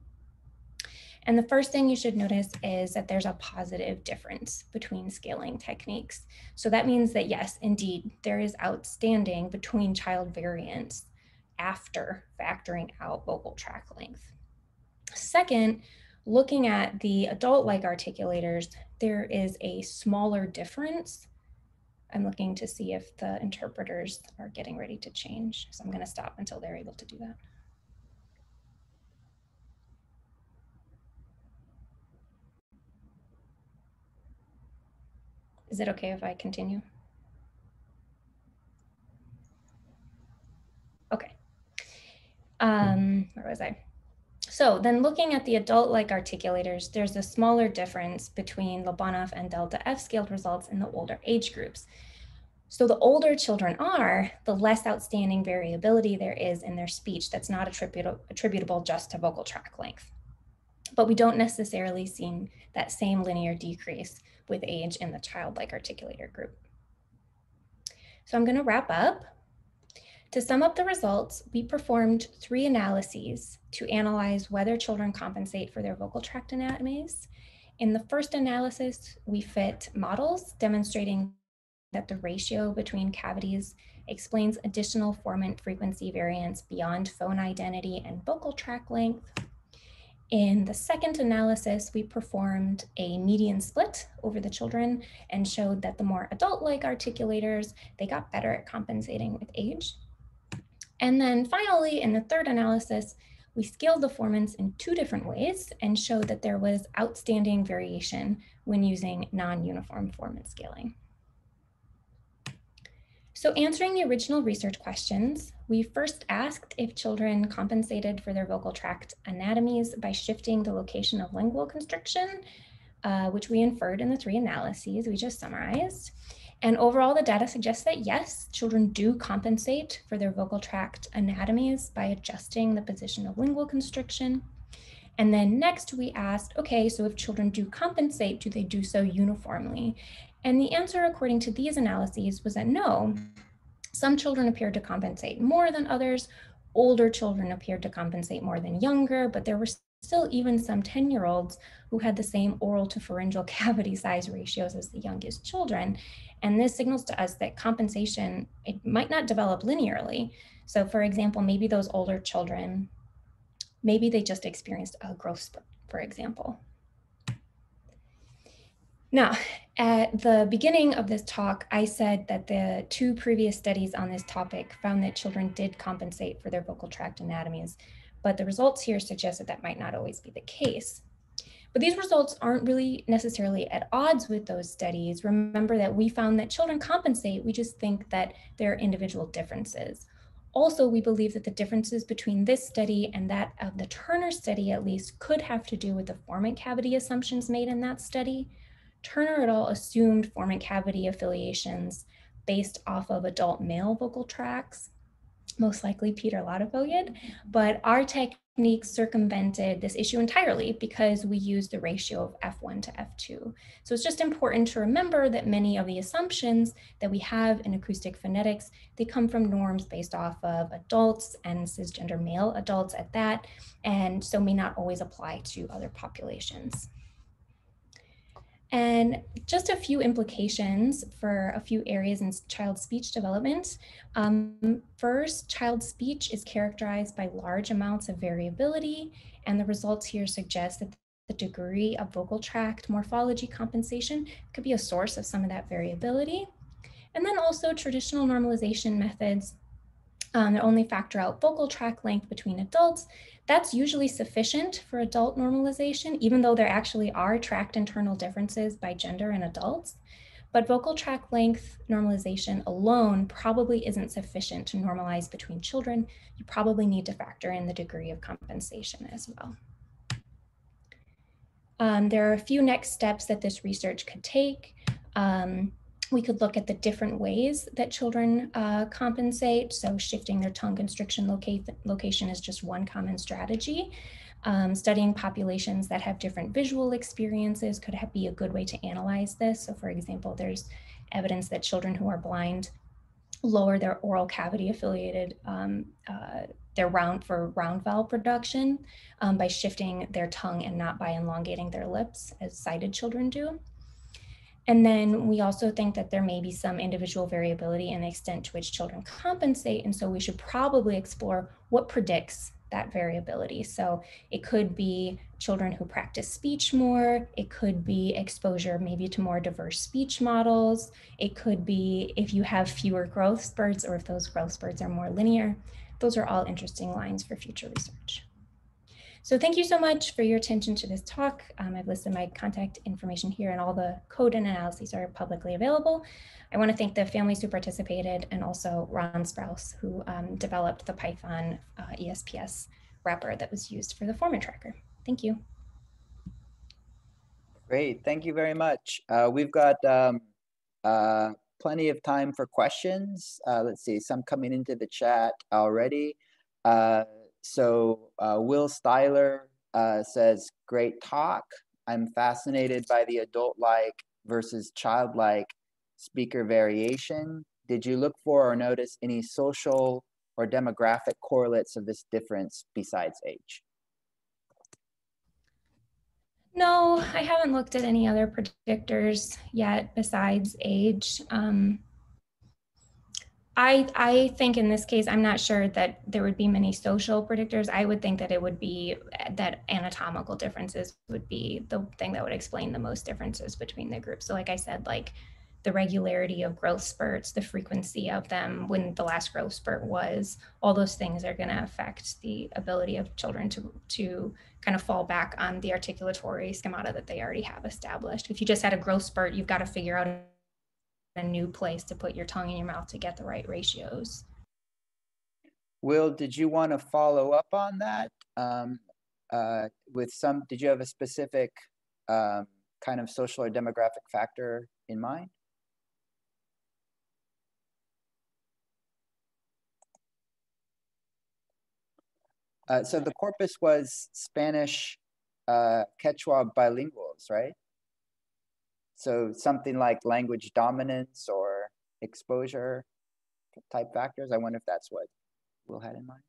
And the first thing you should notice is that there's a positive difference between scaling techniques. So that means that yes, indeed, there is outstanding between child variants after factoring out vocal tract length. Second, looking at the adult-like articulators, there is a smaller difference. I'm looking to see if the interpreters are getting ready to change. So I'm gonna stop until they're able to do that. Is it okay if I continue? Okay. Um, where was I? So then looking at the adult-like articulators, there's a smaller difference between Lobanov and Delta F scaled results in the older age groups. So the older children are, the less outstanding variability there is in their speech that's not attributable, just to vocal tract length. But we don't necessarily see that same linear decrease with age in the childlike articulator group. So I'm gonna wrap up to sum up the results, we performed three analyses to analyze whether children compensate for their vocal tract anatomies. In the first analysis, we fit models demonstrating that the ratio between cavities explains additional formant frequency variance beyond phone identity and vocal tract length. In the second analysis, we performed a median split over the children and showed that the more adult-like articulators, they got better at compensating with age. And then finally, in the third analysis, we scaled the formants in two different ways and showed that there was outstanding variation when using non-uniform formant scaling. So answering the original research questions, we first asked if children compensated for their vocal tract anatomies by shifting the location of lingual constriction, uh, which we inferred in the three analyses we just summarized. And overall, the data suggests that yes, children do compensate for their vocal tract anatomies by adjusting the position of lingual constriction. And then next we asked, okay, so if children do compensate, do they do so uniformly? And the answer according to these analyses was that no, some children appeared to compensate more than others. Older children appeared to compensate more than younger, but there were still even some 10 year olds who had the same oral to pharyngeal <laughs> cavity size ratios as the youngest children. And this signals to us that compensation, it might not develop linearly. So for example, maybe those older children, maybe they just experienced a growth spurt, for example. Now, at the beginning of this talk, I said that the two previous studies on this topic found that children did compensate for their vocal tract anatomies, but the results here suggest that that might not always be the case. But these results aren't really necessarily at odds with those studies. Remember that we found that children compensate, we just think that there are individual differences. Also, we believe that the differences between this study and that of the Turner study, at least, could have to do with the formant cavity assumptions made in that study. Turner et al. assumed formant cavity affiliations based off of adult male vocal tracts, most likely Peter Ladefoged, but our tech techniques circumvented this issue entirely because we use the ratio of F1 to F2. So it's just important to remember that many of the assumptions that we have in acoustic phonetics, they come from norms based off of adults and cisgender male adults at that, and so may not always apply to other populations. And just a few implications for a few areas in child speech development. Um, first, child speech is characterized by large amounts of variability, and the results here suggest that the degree of vocal tract morphology compensation could be a source of some of that variability. And then also traditional normalization methods um, that only factor out vocal tract length between adults that's usually sufficient for adult normalization, even though there actually are tract internal differences by gender in adults. But vocal tract length normalization alone probably isn't sufficient to normalize between children. You probably need to factor in the degree of compensation as well. Um, there are a few next steps that this research could take. Um, we could look at the different ways that children uh, compensate. So shifting their tongue constriction loca location is just one common strategy. Um, studying populations that have different visual experiences could have, be a good way to analyze this. So for example, there's evidence that children who are blind lower their oral cavity affiliated um, uh, their round for round vowel production um, by shifting their tongue and not by elongating their lips as sighted children do. And then we also think that there may be some individual variability in the extent to which children compensate. And so we should probably explore what predicts that variability. So it could be children who practice speech more. It could be exposure maybe to more diverse speech models. It could be if you have fewer growth spurts or if those growth spurts are more linear. Those are all interesting lines for future research. So thank you so much for your attention to this talk. Um, I've listed my contact information here and all the code and analyses are publicly available. I want to thank the families who participated and also Ron Sprouse, who um, developed the Python uh, ESPS wrapper that was used for the formant tracker. Thank you. Great, thank you very much. Uh, we've got um, uh, plenty of time for questions. Uh, let's see, some coming into the chat already. Uh, so uh, Will Styler says, great talk. I'm fascinated by the adult-like versus childlike speaker variation? Did you look for or notice any social or demographic correlates of this difference besides age? No, I haven't looked at any other predictors yet besides age. Um, I, I think in this case, I'm not sure that there would be many social predictors. I would think that it would be that anatomical differences would be the thing that would explain the most differences between the groups. So like I said, like the regularity of growth spurts, the frequency of them, when the last growth spurt was, all those things are going to affect the ability of children to, to kind of fall back on the articulatory schemata that they already have established. If you just had a growth spurt, you've got to figure out a new place to put your tongue in your mouth to get the right ratios. Will, did you want to follow up on that um, uh, with some, did you have a specific um, kind of social or demographic factor in mind? Uh, so the corpus was Spanish uh, Quechua bilinguals, right? So something like language dominance or exposure type factors. I wonder if that's what Will had in mind.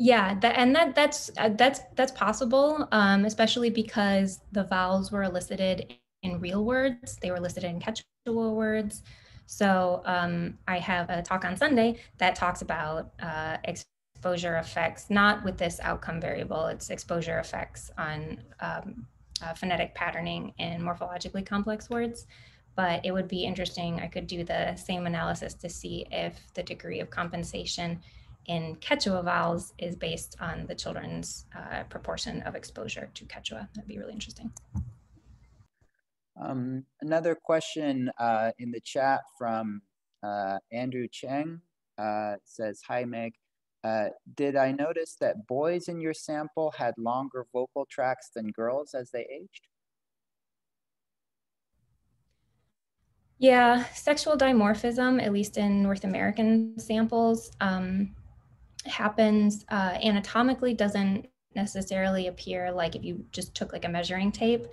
Yeah, that, and that that's uh, that's that's possible, um, especially because the vowels were elicited in real words. They were elicited in Quechua words. So um, I have a talk on Sunday that talks about uh, exposure effects, not with this outcome variable, it's exposure effects on um, uh, phonetic patterning in morphologically complex words. But it would be interesting, I could do the same analysis to see if the degree of compensation in Quechua vowels is based on the children's uh, proportion of exposure to Quechua. That'd be really interesting. Um, another question uh, in the chat from uh, Andrew Cheng uh, says, hi Meg, uh, did I notice that boys in your sample had longer vocal tracts than girls as they aged? Yeah, sexual dimorphism, at least in North American samples, um, happens uh, anatomically, doesn't necessarily appear like if you just took like a measuring tape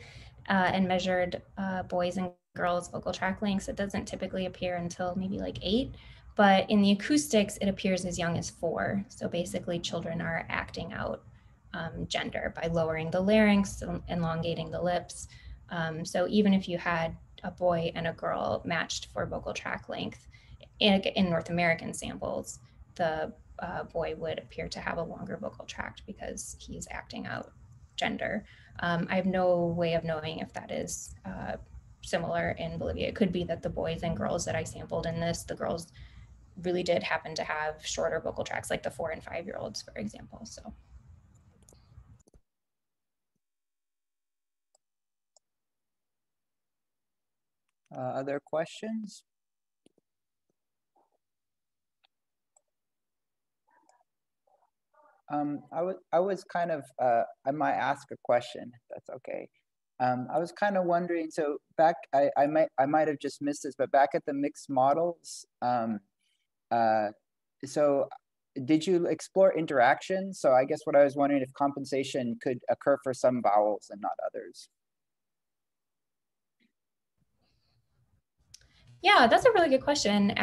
uh, and measured uh, boys and girls vocal tract lengths, it doesn't typically appear until maybe like eight. But in the acoustics, it appears as young as four. So basically, children are acting out um, gender by lowering the larynx, and elongating the lips. Um, so even if you had a boy and a girl matched for vocal tract length in, in North American samples, the uh, boy would appear to have a longer vocal tract because he's acting out gender. Um, I have no way of knowing if that is uh, similar in Bolivia. It could be that the boys and girls that I sampled in this, the girls really did happen to have shorter vocal tracts, like the four and five year olds, for example. So. Uh, other questions? Um, I was I was kind of uh, I might ask a question. that's okay. Um, I was kind of wondering. So back, I, I might I might have just missed this, but back at the mixed models, um, uh, so did you explore interaction? So I guess what I was wondering if compensation could occur for some vowels and not others. Yeah, that's a really good question,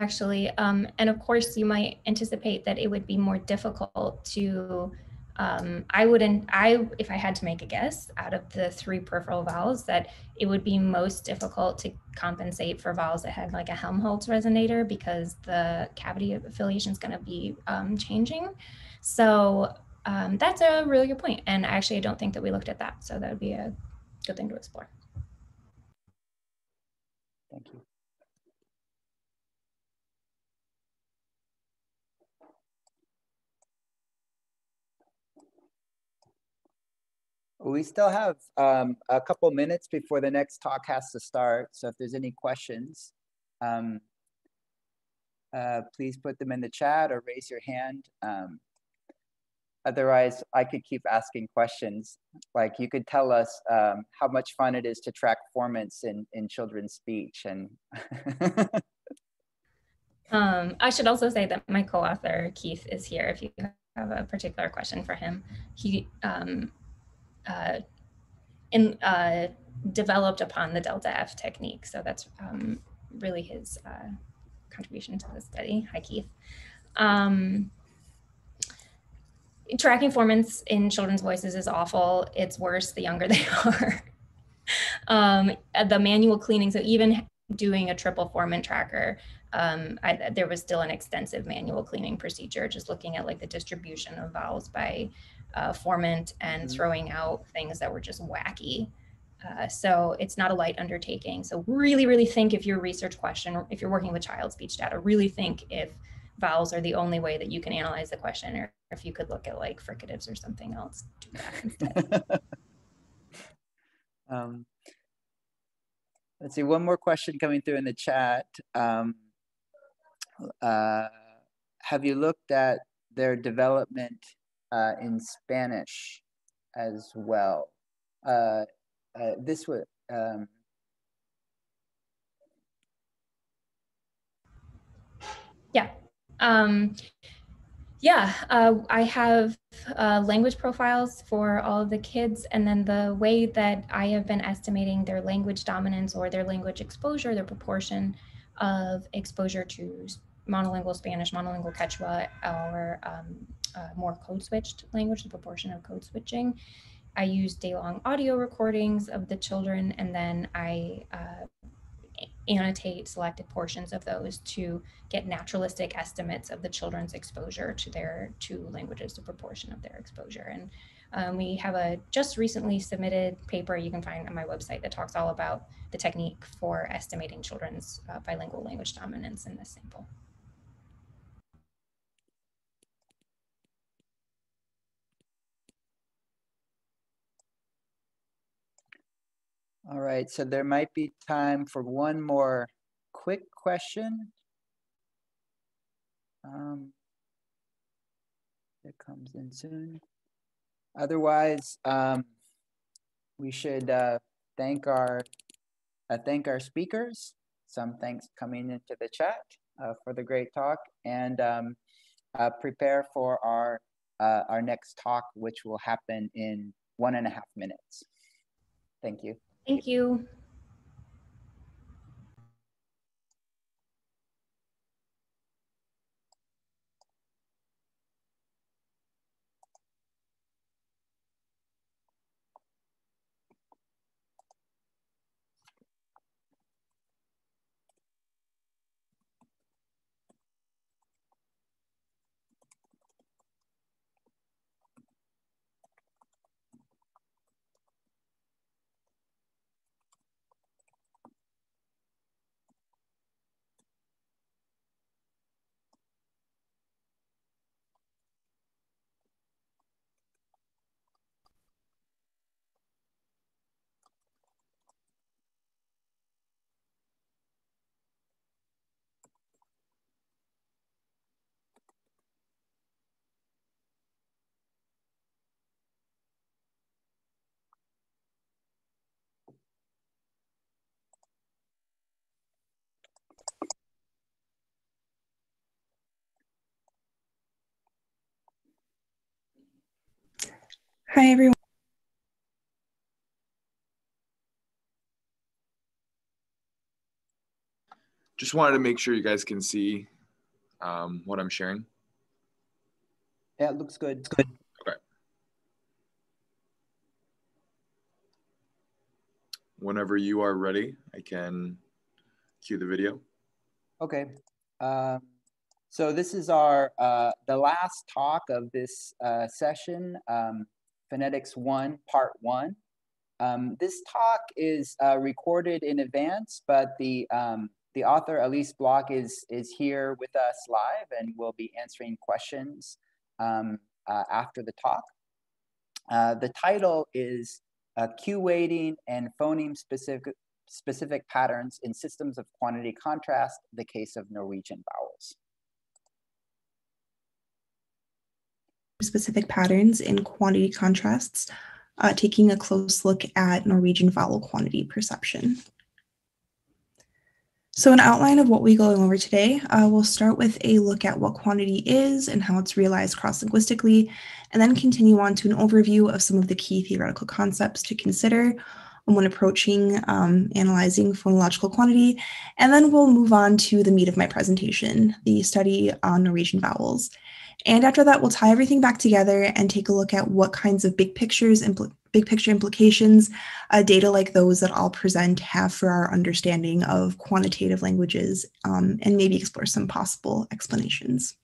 actually. Um, and of course, you might anticipate that it would be more difficult to Um, I wouldn't, I, if I had to make a guess out of the three peripheral vowels, that it would be most difficult to compensate for vowels that had like a Helmholtz resonator because the cavity affiliation is going to be um, changing. So um, that's a really good point. And I actually, I don't think that we looked at that. So that would be a good thing to explore. Thank you. We still have um, a couple minutes before the next talk has to start. So if there's any questions, um, uh, please put them in the chat or raise your hand. Um, otherwise, I could keep asking questions. Like you could tell us um, how much fun it is to track formants in, in children's speech. And <laughs> um, I should also say that my co-author, Keith, is here if you have a particular question for him. He um, uh, in, uh, developed upon the Delta F technique. So that's um, really his uh, contribution to the study. Hi, Keith. Um, tracking formants in children's voices is awful. It's worse the younger <laughs> they are. um, the manual cleaning, so even doing a triple formant tracker, um, I, there was still an extensive manual cleaning procedure, just looking at like the distribution of vowels by uh, formant and mm-hmm. throwing out things that were just wacky. Uh, so it's not a light undertaking. So really, really think if your research question, if you're working with child speech data, really think if vowels are the only way that you can analyze the question, or if you could look at like fricatives or something else. Do that instead. <laughs> um, let's see, one more question coming through in the chat. Um, uh, have you looked at their development uh, in Spanish as well. Uh, uh, this was. um, yeah. Um, yeah, uh, I have uh, language profiles for all of the kids, and then the way that I have been estimating their language dominance or their language exposure, their proportion of exposure to monolingual Spanish, monolingual Quechua, or um, uh, more code switched language, the proportion of code switching. I use day long audio recordings of the children, and then I uh, annotate selected portions of those to get naturalistic estimates of the children's exposure to their two languages, the proportion of their exposure. And um, we have a just recently submitted paper you can find on my website that talks all about the technique for estimating children's uh, bilingual language dominance in this sample. All right, so there might be time for one more quick question. Um, it comes in soon. Otherwise, um, we should uh, thank our uh, thank our speakers. Some thanks coming into the chat uh, for the great talk, and um, uh, prepare for our uh, our next talk, which will happen in one and a half minutes. Thank you. Thank you. Hi, everyone. Just wanted to make sure you guys can see um, what I'm sharing. Yeah, it looks good. It's good. Okay. Whenever you are ready, I can cue the video. Okay. Uh, so this is our, uh, the last talk of this uh, session. Um, Phonetics 1, Part 1. Um, this talk is uh, recorded in advance, but the, um, the author, Elise Block, is, is here with us live and will be answering questions um, uh, after the talk. Uh, the title is uh, Cue weighting and phoneme specific, specific patterns in systems of quantity contrast, the case of Norwegian vowels. Specific patterns in quantity contrasts, uh, taking a close look at Norwegian vowel quantity perception. So an outline of what we go over today, uh, we'll start with a look at what quantity is and how it's realized cross-linguistically, and then continue on to an overview of some of the key theoretical concepts to consider when approaching um, analyzing phonological quantity. And then we'll move on to the meat of my presentation, the study on Norwegian vowels. And after that, we'll tie everything back together and take a look at what kinds of big pictures, and big picture implications, uh, data like those that I'll present have for our understanding of quantitative languages, um, and maybe explore some possible explanations.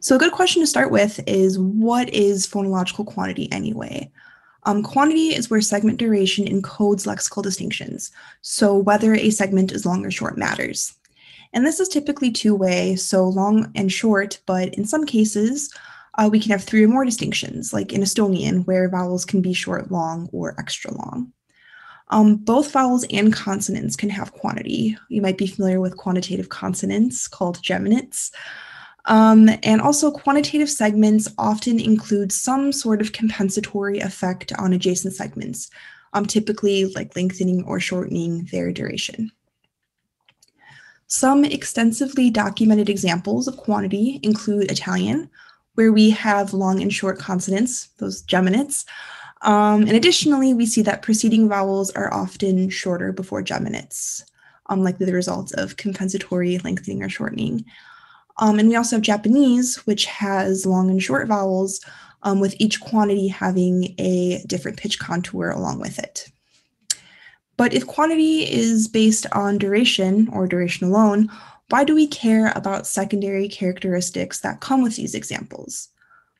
So a good question to start with is what is phonological quantity anyway? Um, quantity is where segment duration encodes lexical distinctions. So whether a segment is long or short matters. And this is typically two-way, so long and short, but in some cases, uh, we can have three or more distinctions, like in Estonian, where vowels can be short, long, or extra long. Um, both vowels and consonants can have quantity. You might be familiar with quantitative consonants called geminates. Um, and also quantitative segments often include some sort of compensatory effect on adjacent segments, um, typically like lengthening or shortening their duration. Some extensively documented examples of quantity include Italian, where we have long and short consonants, those geminates. Um, and additionally, we see that preceding vowels are often shorter before geminates, um, likely the result of compensatory lengthening or shortening. Um, and we also have Japanese, which has long and short vowels, um, with each quantity having a different pitch contour along with it. But if quantity is based on duration or duration alone, why do we care about secondary characteristics that come with these examples?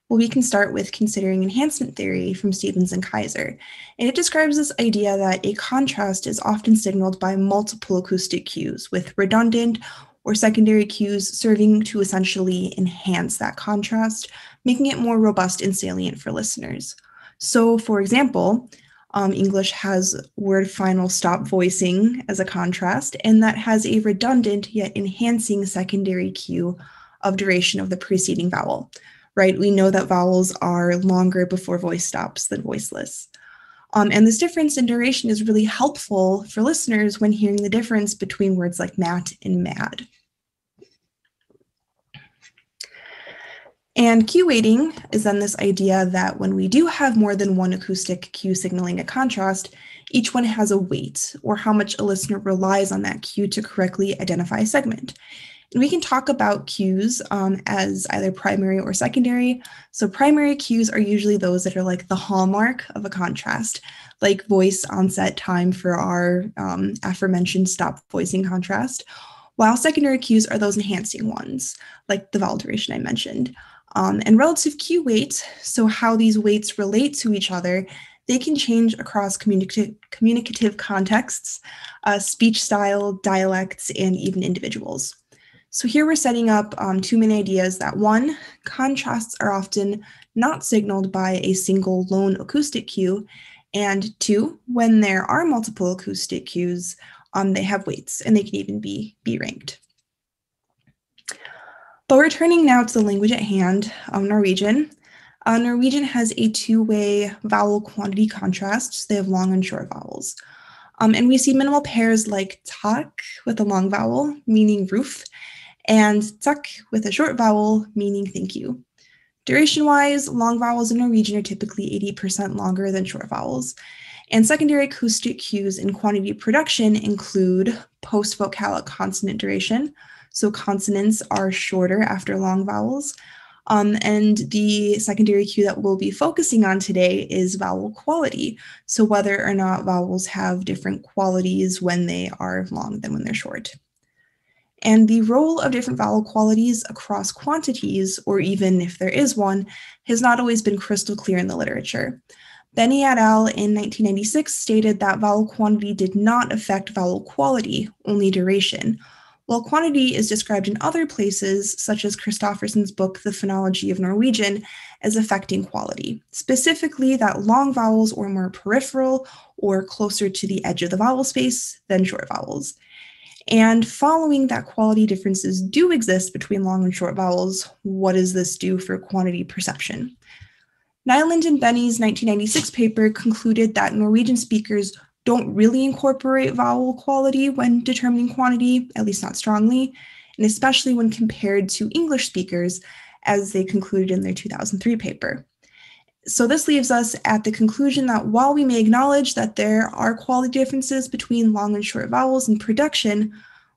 Well, we can start with considering enhancement theory from Stevens and Keyser. And it describes this idea that a contrast is often signaled by multiple acoustic cues with redundant or secondary cues serving to essentially enhance that contrast, making it more robust and salient for listeners. So, for example, um, English has word final stop voicing as a contrast, and that has a redundant yet enhancing secondary cue of duration of the preceding vowel, right? We know that vowels are longer before voice stops than voiceless. Um, and this difference in duration is really helpful for listeners when hearing the difference between words like mat and mad. And cue weighting is then this idea that when we do have more than one acoustic cue signaling a contrast, each one has a weight or how much a listener relies on that cue to correctly identify a segment. And we can talk about cues um, as either primary or secondary. So primary cues are usually those that are like the hallmark of a contrast, like voice onset time for our um, aforementioned stop voicing contrast, while secondary cues are those enhancing ones, like the vowel duration I mentioned. Um, and relative cue weights, so how these weights relate to each other, they can change across communicative, communicative contexts, uh, speech style, dialects, and even individuals. So here we're setting up um, two main ideas that one, contrasts are often not signaled by a single lone acoustic cue, and two, when there are multiple acoustic cues, um, they have weights and they can even be, be ranked. But returning now to the language at hand, um, Norwegian. Uh, Norwegian has a two-way vowel quantity contrast. So they have long and short vowels. Um, and we see minimal pairs like tak with a long vowel, meaning roof, and tak with a short vowel, meaning thank you. Duration-wise, long vowels in Norwegian are typically 80% longer than short vowels. And secondary acoustic cues in quantity production include post-vocalic consonant duration, so consonants are shorter after long vowels. Um, and the secondary cue that we'll be focusing on today is vowel quality. So whether or not vowels have different qualities when they are long than when they're short. And the role of different vowel qualities across quantities, or even if there is one, has not always been crystal clear in the literature. Behne et al. in 1996 stated that vowel quantity did not affect vowel quality, only duration, while quantity is described in other places, such as Kristoffersen's book, The Phonology of Norwegian, as affecting quality, specifically that long vowels were more peripheral or closer to the edge of the vowel space than short vowels. And following that quality differences do exist between long and short vowels, what does this do for quantity perception? Nyland and Behne's 1996 paper concluded that Norwegian speakers don't really incorporate vowel quality when determining quantity, at least not strongly, and especially when compared to English speakers, as they concluded in their 2003 paper. So this leaves us at the conclusion that while we may acknowledge that there are quality differences between long and short vowels in production,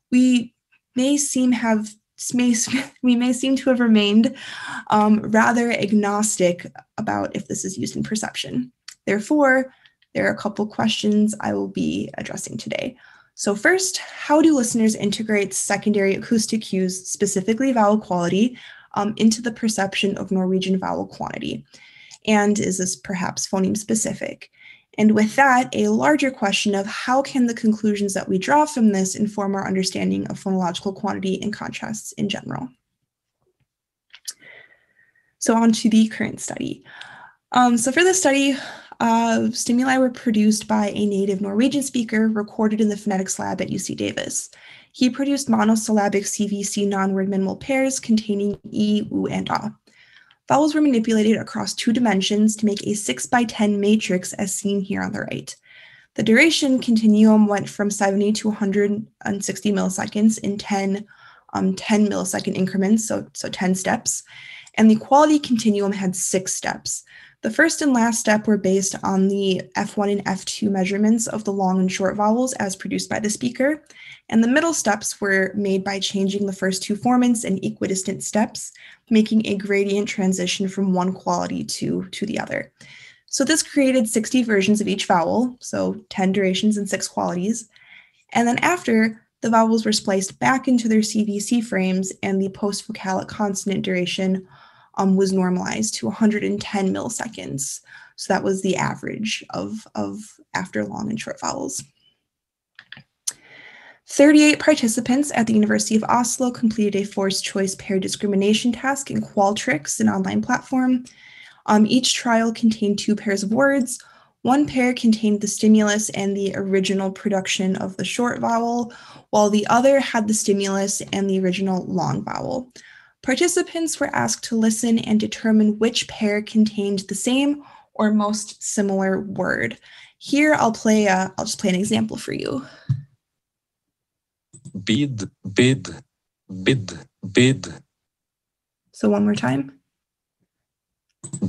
we may seem have may, <laughs> we may seem to have remained um, rather agnostic about if this is used in perception. Therefore, there are a couple questions I will be addressing today. So first, how do listeners integrate secondary acoustic cues, specifically vowel quality, um, into the perception of Norwegian vowel quantity? And is this perhaps phoneme specific? And with that, a larger question of how can the conclusions that we draw from this inform our understanding of phonological quantity and contrasts in general? So on to the current study. Um, so for this study, uh, stimuli were produced by a native Norwegian speaker recorded in the phonetics lab at UC Davis. He produced monosyllabic CVC non-word minimal pairs containing e, u, and a. Vowels were manipulated across two dimensions to make a 6 by 10 matrix as seen here on the right. The duration continuum went from 70 to 160 milliseconds in 10, um, 10 millisecond increments, so, so 10 steps. And the quality continuum had six steps. The first and last step were based on the F1 and F2 measurements of the long and short vowels as produced by the speaker, and the middle steps were made by changing the first two formants and equidistant steps, making a gradient transition from one quality to, to the other. So this created 60 versions of each vowel, so 10 durations and six qualities. And then after, the vowels were spliced back into their CVC frames and the post-vocalic consonant duration um, was normalized to 110 milliseconds. So that was the average of, of after long and short vowels. 38 participants at the University of Oslo completed a forced choice pair discrimination task in Qualtrics, an online platform. Um, each trial contained two pairs of words. One pair contained the stimulus and the original production of the short vowel, while the other had the stimulus and the original long vowel. Participants were asked to listen and determine which pair contained the same or most similar word. Here I'll play, a, I'll just play an example for you. Bid, bid, bid, bid. So one more time.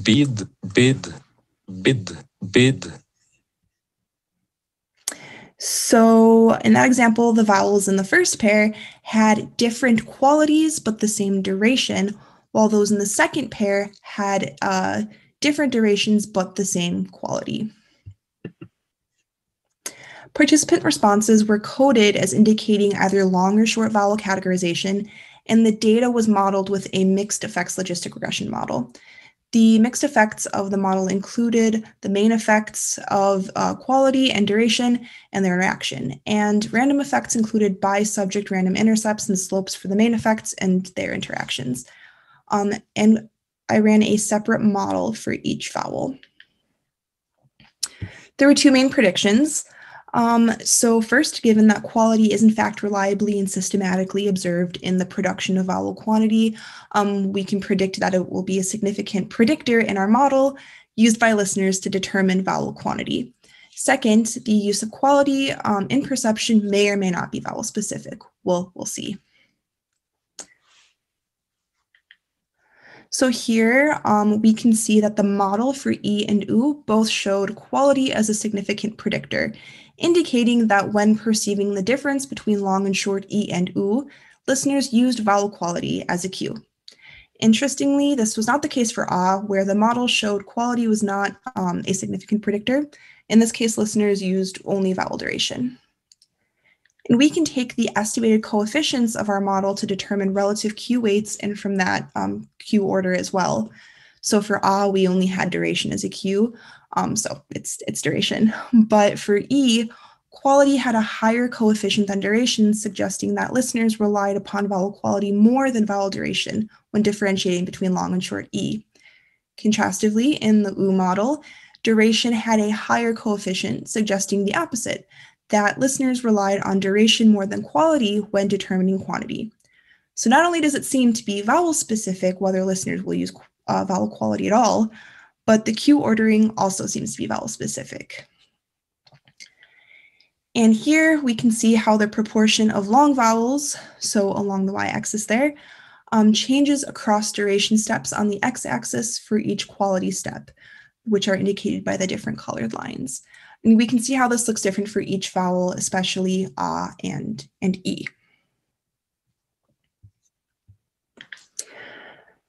Bid, bid, bid, bid. So in that example, the vowels in the first pair had different qualities but the same duration, while those in the second pair had uh, different durations but the same quality. Participant responses were coded as indicating either long or short vowel categorization, and the data was modeled with a mixed effects logistic regression model. The mixed effects of the model included the main effects of uh, quality and duration and their interaction. And random effects included by subject random intercepts and slopes for the main effects and their interactions. Um, and I ran a separate model for each vowel. There were two main predictions. Um, so first, given that quality is in fact reliably and systematically observed in the production of vowel quantity, um, we can predict that it will be a significant predictor in our model used by listeners to determine vowel quantity. Second, the use of quality um, in perception may or may not be vowel specific. We'll, we'll see. So here um, we can see that the model for E and U both showed quality as a significant predictor, indicating that when perceiving the difference between long and short E and U, listeners used vowel quality as a cue. Interestingly, this was not the case for ah, where the model showed quality was not um, a significant predictor. In this case, listeners used only vowel duration. And we can take the estimated coefficients of our model to determine relative cue weights and from that um, cue order as well. So for ah, we only had duration as a cue, um, so it's, it's duration. <laughs> But for E, quality had a higher coefficient than duration, suggesting that listeners relied upon vowel quality more than vowel duration when differentiating between long and short E. Contrastively, in the OO model, duration had a higher coefficient, suggesting the opposite, that listeners relied on duration more than quality when determining quantity. So not only does it seem to be vowel specific whether listeners will use uh, vowel quality at all, but the cue ordering also seems to be vowel specific. And here we can see how the proportion of long vowels, so along the y-axis there, um, changes across duration steps on the x-axis for each quality step, which are indicated by the different colored lines. And we can see how this looks different for each vowel, especially ah and, and e.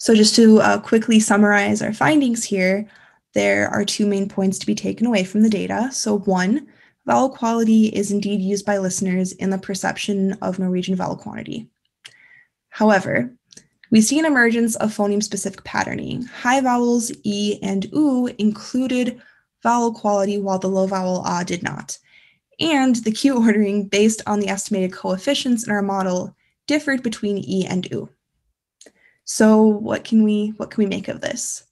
So just to uh, quickly summarize our findings here, there are two main points to be taken away from the data. So one, vowel quality is indeed used by listeners in the perception of Norwegian vowel quantity. However, we see an emergence of phoneme-specific patterning. High vowels e and u included vowel quality while the low vowel ah did not. And the cue ordering based on the estimated coefficients in our model differed between e and u. So what can we what can we make of this?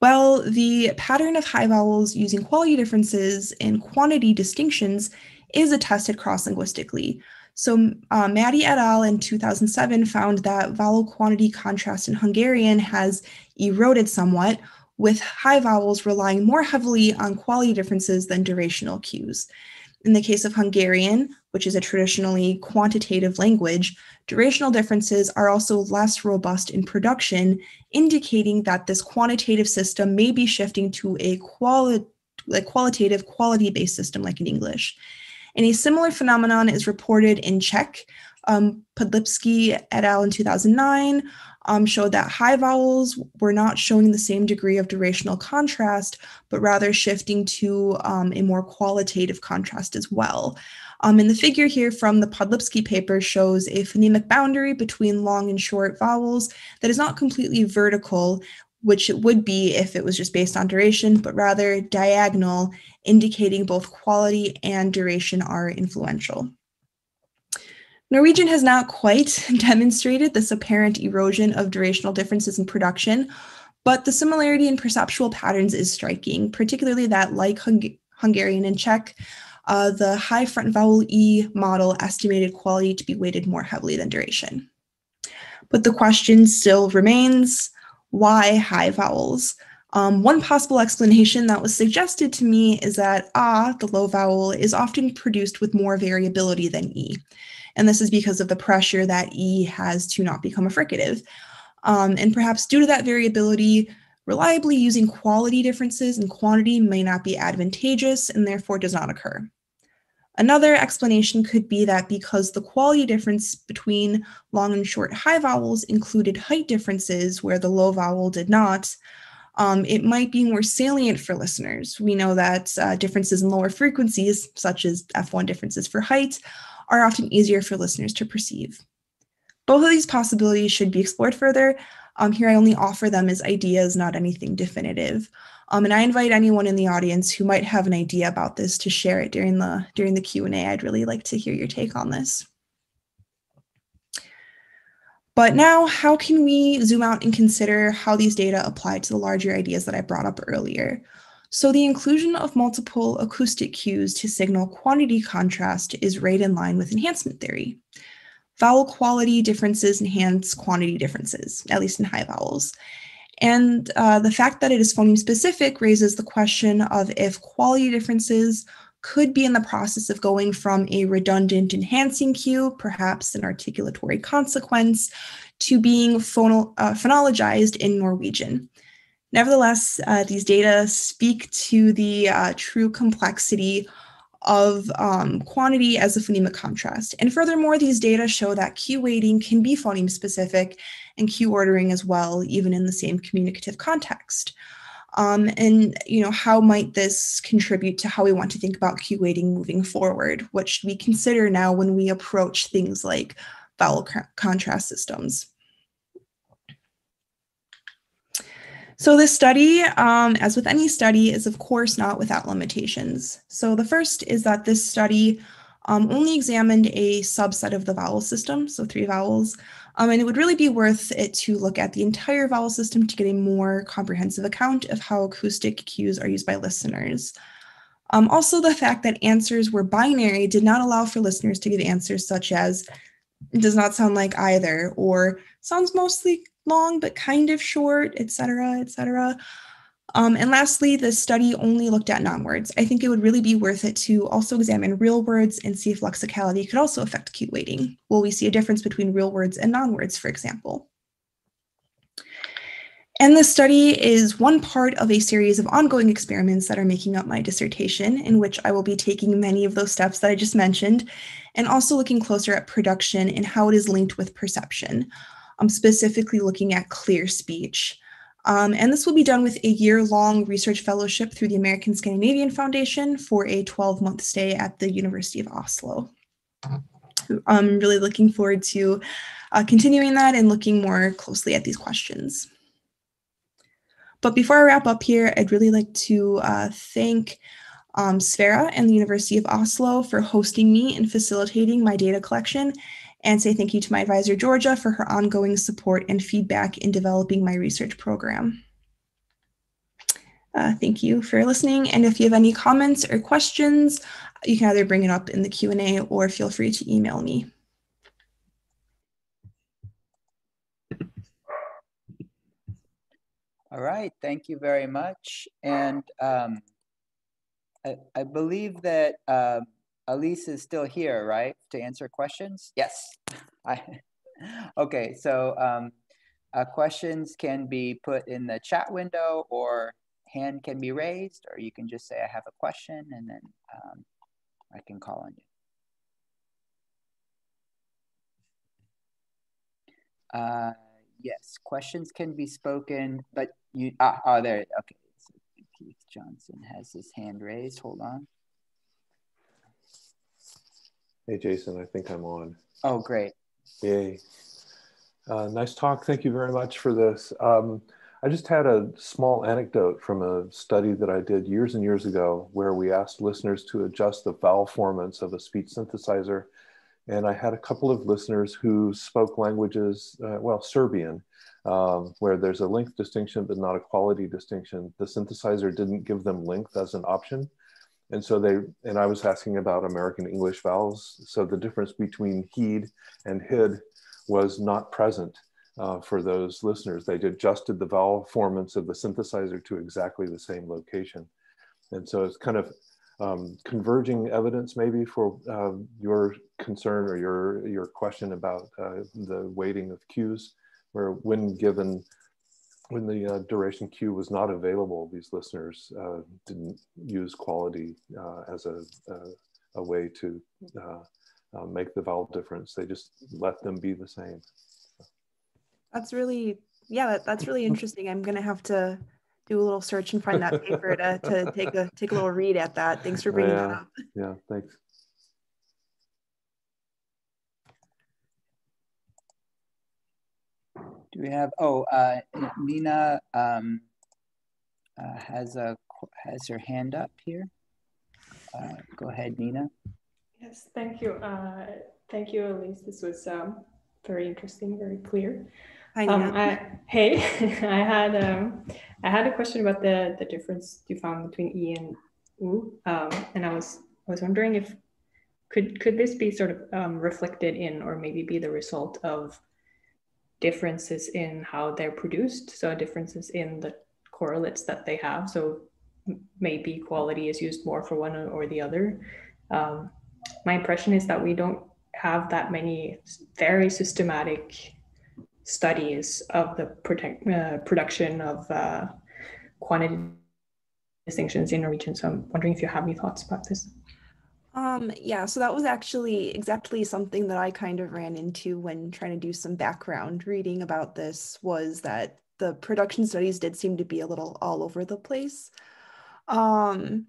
Well, the pattern of high vowels using quality differences and quantity distinctions is attested cross-linguistically. So uh, Mády et al. in 2007 found that vowel quantity contrast in Hungarian has eroded somewhat, with high vowels relying more heavily on quality differences than durational cues. In the case of Hungarian, which is a traditionally quantitative language, durational differences are also less robust in production, indicating that this quantitative system may be shifting to a, quali- qualitative quality-based system like in English. And a similar phenomenon is reported in Czech. Um, Podlipsky et al. in 2009 um, showed that high vowels were not showing the same degree of durational contrast, but rather shifting to um, a more qualitative contrast as well. Um, and the figure here from the Podlipsky paper shows a phonemic boundary between long and short vowels that is not completely vertical, which it would be if it was just based on duration, but rather diagonal, indicating both quality and duration are influential. Norwegian has not quite <laughs> demonstrated this apparent erosion of durational differences in production, but the similarity in perceptual patterns is striking, particularly that, like Hung Hungarian and Czech, uh, the high front vowel E model estimated quality to be weighted more heavily than duration. But the question still remains, why high vowels? Um, one possible explanation that was suggested to me is that ah, the low vowel, is often produced with more variability than e. And this is because of the pressure that E has to not become a fricative. Um, and perhaps due to that variability, reliably using quality differences and quantity may not be advantageous and therefore does not occur. Another explanation could be that because the quality difference between long and short high vowels included height differences where the low vowel did not, um, it might be more salient for listeners. We know that uh, differences in lower frequencies, such as F1 differences for height, are often easier for listeners to perceive. Both of these possibilities should be explored further. Um, here I only offer them as ideas, not anything definitive. Um, and I invite anyone in the audience who might have an idea about this to share it during the during the Q&A. I'd really like to hear your take on this. But now, how can we zoom out and consider how these data apply to the larger ideas that I brought up earlier? So the inclusion of multiple acoustic cues to signal quantity contrast is right in line with enhancement theory. Vowel quality differences enhance quantity differences, at least in high vowels. And uh, the fact that it is phoneme specific raises the question of if quality differences could be in the process of going from a redundant enhancing cue, perhaps an articulatory consequence, to being phonol- uh, phonologized in Norwegian. Nevertheless, uh, these data speak to the uh, true complexity of um, quantity as a phonemic contrast. And furthermore, these data show that cue weighting can be phoneme specific and cue ordering as well, even in the same communicative context. Um, and you know, how might this contribute to how we want to think about cue weighting moving forward? What should we consider now when we approach things like vowel contrast systems? So this study, um, as with any study, is of course not without limitations. So the first is that this study um, only examined a subset of the vowel system, so three vowels, um, and it would really be worth it to look at the entire vowel system to get a more comprehensive account of how acoustic cues are used by listeners. Um, also, the fact that answers were binary did not allow for listeners to give answers such as, does not sound like either, or sounds mostly long but kind of short, etc., etc. Um, and lastly, the study only looked at non-words. I think it would really be worth it to also examine real words and see if lexicality could also affect cue weighting. Will we see a difference between real words and non-words, for example? And this study is one part of a series of ongoing experiments that are making up my dissertation, in which I will be taking many of those steps that I just mentioned, and also looking closer at production and how it is linked with perception. I'm specifically looking at clear speech. Um, and this will be done with a year long research fellowship through the American Scandinavian Foundation for a 12 month stay at the University of Oslo. I'm really looking forward to uh, continuing that and looking more closely at these questions. But before I wrap up here, I'd really like to uh, thank um, Sverre and the University of Oslo for hosting me and facilitating my data collection and say thank you to my advisor, Georgia, for her ongoing support and feedback in developing my research program. Uh, thank you for listening. And if you have any comments or questions, you can either bring it up in the Q&A or feel free to email me. All right, thank you very much. And um, I, I, believe that uh, Elise is still here, right, to answer questions? Yes. <laughs> I, <laughs> okay, so um, uh, questions can be put in the chat window or hand can be raised, or you can just say, I have a question, and then um, I can call on you. Uh, yes, questions can be spoken, but you, ah, oh, there, okay. So Keith Johnson has his hand raised, hold on. Hey, Jason, I think I'm on. Oh, great. Yay. Uh, nice talk. Thank you very much for this. Um, I just had a small anecdote from a study that I did years and years ago where we asked listeners to adjust the vowel formants of a speech synthesizer. And I had a couple of listeners who spoke languages, uh, well, Serbian, um, where there's a length distinction but not a quality distinction. The synthesizer didn't give them length as an option. And so they, and I was asking about American English vowels. So the difference between heed and hid was not present uh, for those listeners. They adjusted the vowel formants of the synthesizer to exactly the same location. And so it's kind of um, converging evidence maybe for uh, your concern or your, your question about uh, the weighting of cues, where when given when the uh, duration cue was not available, these listeners uh, didn't use quality uh, as a, a, a, way to uh, uh, make the vowel difference. They just let them be the same. That's really, yeah, that, that's really interesting. I'm going to have to do a little search and find that paper to, to take a take a little read at that. Thanks for bringing yeah, that up. Yeah, thanks. Do we have, oh, uh, Nina um, uh, has, a, has her hand up here. Uh, go ahead, Nina. Yes, thank you. Uh, thank you, Elise. This was um, very interesting, very clear. Hi, um, I, hey, <laughs> I had um, I had a question about the the difference you found between e and u, um, and I was I was wondering if could could this be sort of um, reflected in, or maybe be the result of differences in how they're produced, so differences in the correlates that they have. So maybe quality is used more for one or the other. Um, my impression is that we don't have that many very systematic studies of the protect, uh, production of uh, quantity distinctions in Norwegian. So I'm wondering if you have any thoughts about this. Um, yeah, so that was actually exactly something that I kind of ran into when trying to do some background reading about this was that the production studies did seem to be a little all over the place. Um,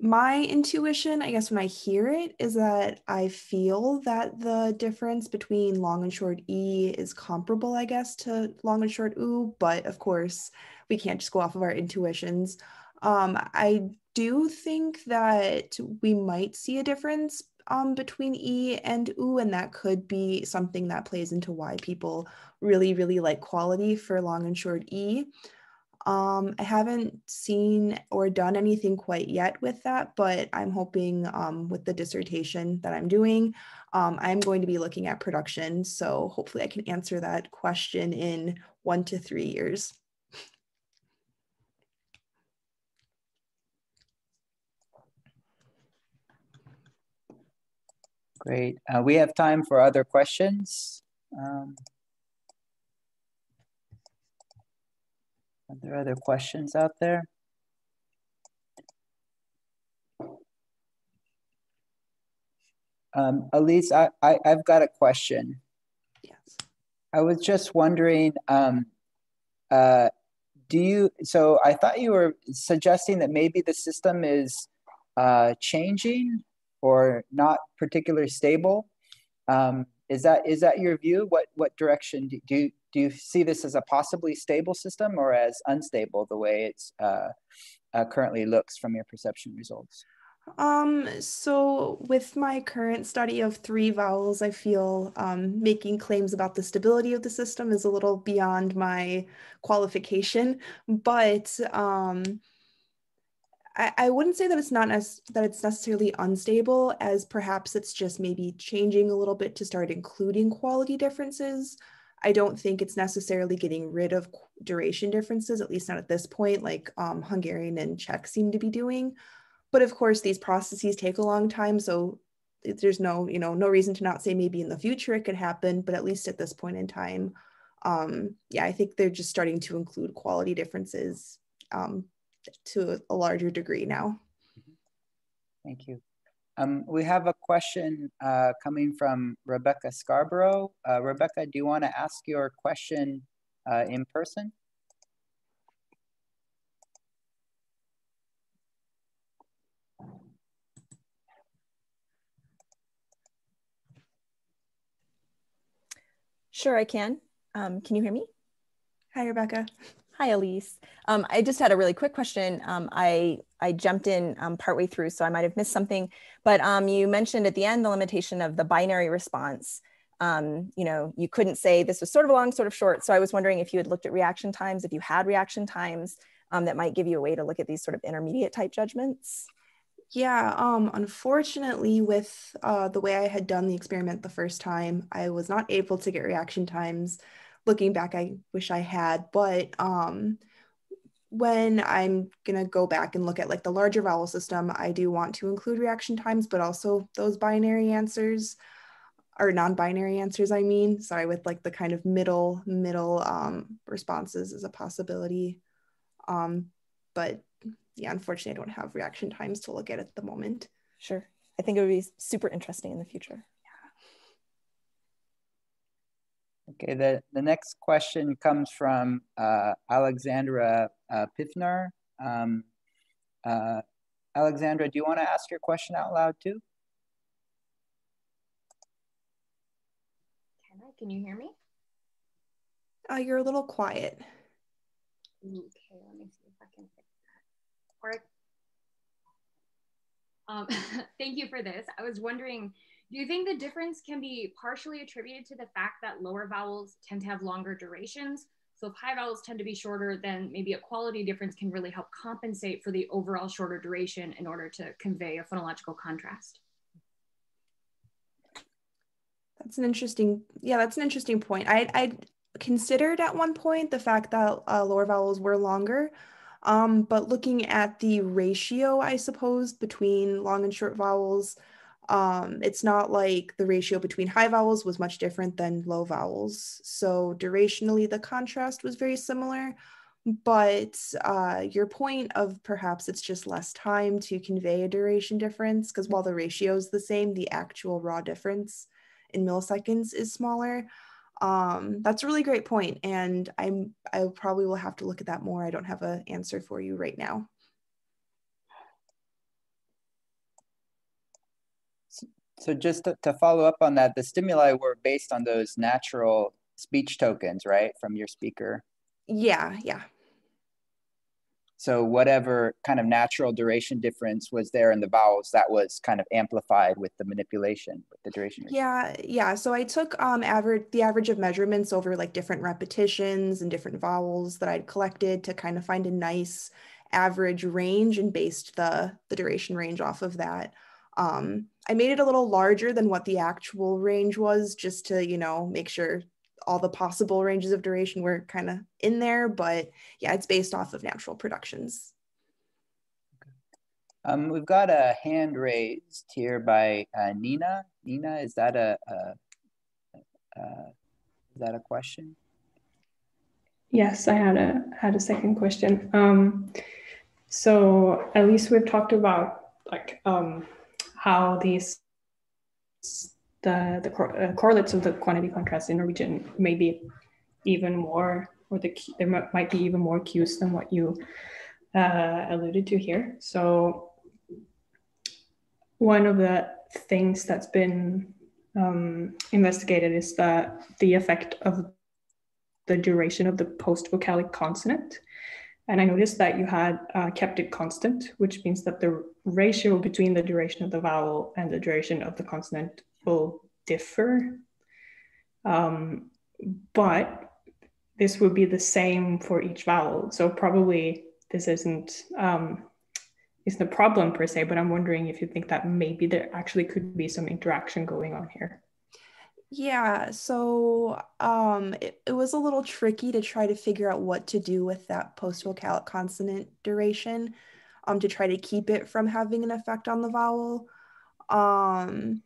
my intuition, I guess, when I hear it, is that I feel that the difference between long and short E is comparable, I guess, to long and short OO, but of course, we can't just go off of our intuitions. Um, I do think that we might see a difference um, between E and OO, and that could be something that plays into why people really, really like quality for long and short E. Um, I haven't seen or done anything quite yet with that, but I'm hoping um, with the dissertation that I'm doing, um, I'm going to be looking at production. So hopefully I can answer that question in one to three years. Great. Uh, we have time for other questions. Um, Are there other questions out there? Um, Elise, I, I, have got a question. Yes. I was just wondering, um, uh, do you, so I thought you were suggesting that maybe the system is uh, changing or not particularly stable. Um, is that is that your view? What what direction do, do you do you see this as a possibly stable system or as unstable the way it's uh, uh, currently looks from your perception results? Um, so with my current study of three vowels, I feel um, making claims about the stability of the system is a little beyond my qualification, but um, I, I wouldn't say that it's not as that it's necessarily unstable as perhaps it's just maybe changing a little bit to start including quality differences. I don't think it's necessarily getting rid of duration differences, at least not at this point, like um, Hungarian and Czech seem to be doing. But of course, these processes take a long time, so there's no, you know, no reason to not say maybe in the future it could happen, but at least at this point in time, um, yeah, I think they're just starting to include quality differences um, to a larger degree now. Thank you. Um, we have a question uh, coming from Rebecca Scarborough. Uh, Rebecca, do you want to ask your question uh, in person? Sure, I can. Um, can you hear me? Hi, Rebecca. Hi, Elise. Um, I just had a really quick question. Um, I, I jumped in um, partway through, so I might have missed something. But um, you mentioned at the end the limitation of the binary response. Um, you know, you couldn't say this was sort of long, sort of short. So I was wondering if you had looked at reaction times, if you had reaction times um, that might give you a way to look at these sort of intermediate type judgments. Yeah, um, unfortunately, with uh, the way I had done the experiment the first time, I was not able to get reaction times looking back, I wish I had. But um, when I'm gonna go back and look at like the larger vowel system, I do want to include reaction times, but also those binary answers or non-binary answers. I mean, sorry, with like the kind of middle middle um, responses is a possibility. Um, but yeah, unfortunately, I don't have reaction times to look at at the moment. Sure, I think it would be super interesting in the future. Okay, the, the next question comes from uh, Alexandra uh, Pfiffner. Um, uh, Alexandra, do you want to ask your question out loud too? Can I? Can you hear me? Uh, you're a little quiet. Okay, let me see if I can fix that. Or, um, <laughs> thank you for this. I was wondering do you think the difference can be partially attributed to the fact that lower vowels tend to have longer durations? So if high vowels tend to be shorter, then maybe a quality difference can really help compensate for the overall shorter duration in order to convey a phonological contrast. That's an interesting, yeah, that's an interesting point. I, I considered at one point the fact that uh, lower vowels were longer, um, but looking at the ratio, I suppose, between long and short vowels, um, it's not like the ratio between high vowels was much different than low vowels. So durationally, the contrast was very similar. but uh, your point of perhaps it's just less time to convey a duration difference, because while the ratio is the same, the actual raw difference in milliseconds is smaller. Um, that's a really great point, and I'm I probably will have to look at that more. I don't have an answer for you right now. So just to, to follow up on that, the stimuli were based on those natural speech tokens, right, from your speaker? Yeah, yeah. So whatever kind of natural duration difference was there in the vowels, that was kind of amplified with the manipulation, with the duration. Yeah, yeah. So I took um average the average of measurements over like different repetitions and different vowels that I'd collected to kind of find a nice average range and based the the duration range off of that. Um, I made it a little larger than what the actual range was, just to you know make sure all the possible ranges of duration were kind of in there, but yeah, it's based off of natural productions. Um, we've got a hand raised here by uh, Nina. Nina, is that a, a, a, is that a question? Yes, I had a had a second question. Um, so at least we've talked about like um, how these the, the uh, correlates of the quantity contrast in Norwegian may be even more, or the there might be even more cues than what you uh, alluded to here. So one of the things that's been um, investigated is that the effect of the duration of the post-vocalic consonant. And I noticed that you had uh, kept it constant, which means that the ratio between the duration of the vowel and the duration of the consonant will differ. Um, but this would be the same for each vowel. So probably this isn't um, isn't a problem per se, but I'm wondering if you think that maybe there actually could be some interaction going on here. Yeah, so um, it, it was a little tricky to try to figure out what to do with that post-vocalic consonant duration um, to try to keep it from having an effect on the vowel. Um,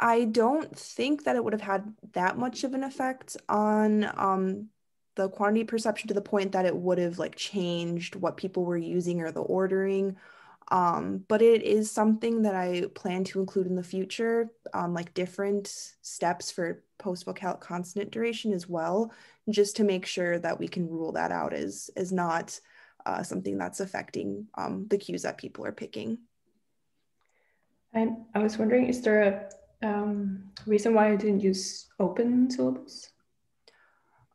I don't think that it would have had that much of an effect on um, the quantity perception to the point that it would have like changed what people were using or the ordering. Um, but it is something that I plan to include in the future, um, like different steps for post-vocalic consonant duration as well, just to make sure that we can rule that out as, as not uh, something that's affecting um, the cues that people are picking. And I was wondering, is there a um, reason why I didn't use open syllables?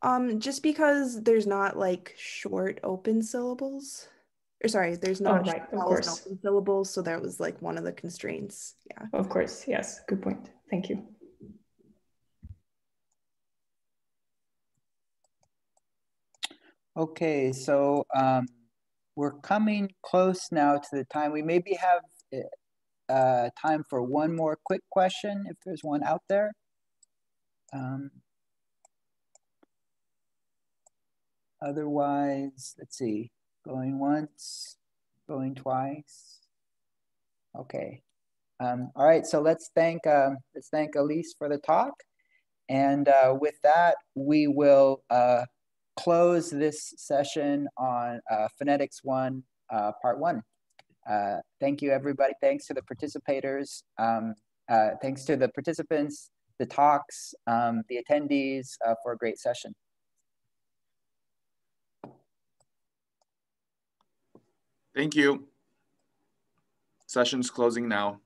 Um, just because there's not like short open syllables. Or sorry, there's not oh, right, of course. syllables, so that was like one of the constraints. Yeah. Of course, yes. Good point. Thank you. Okay, so um, we're coming close now to the time. We maybe have eh, uh, time for one more quick question if there's one out there. Um, otherwise, let's see, going once, going twice. Okay. Um, all right, so let's thank uh, let's thank Elise for the talk, and uh, with that, we will uh, close this session on uh, Phonetics One, uh, Part One. Uh, thank you, everybody. Thanks to the participators. Um, uh, thanks to the participants, the talks, um, the attendees for a great session. Thank you. Session's closing now.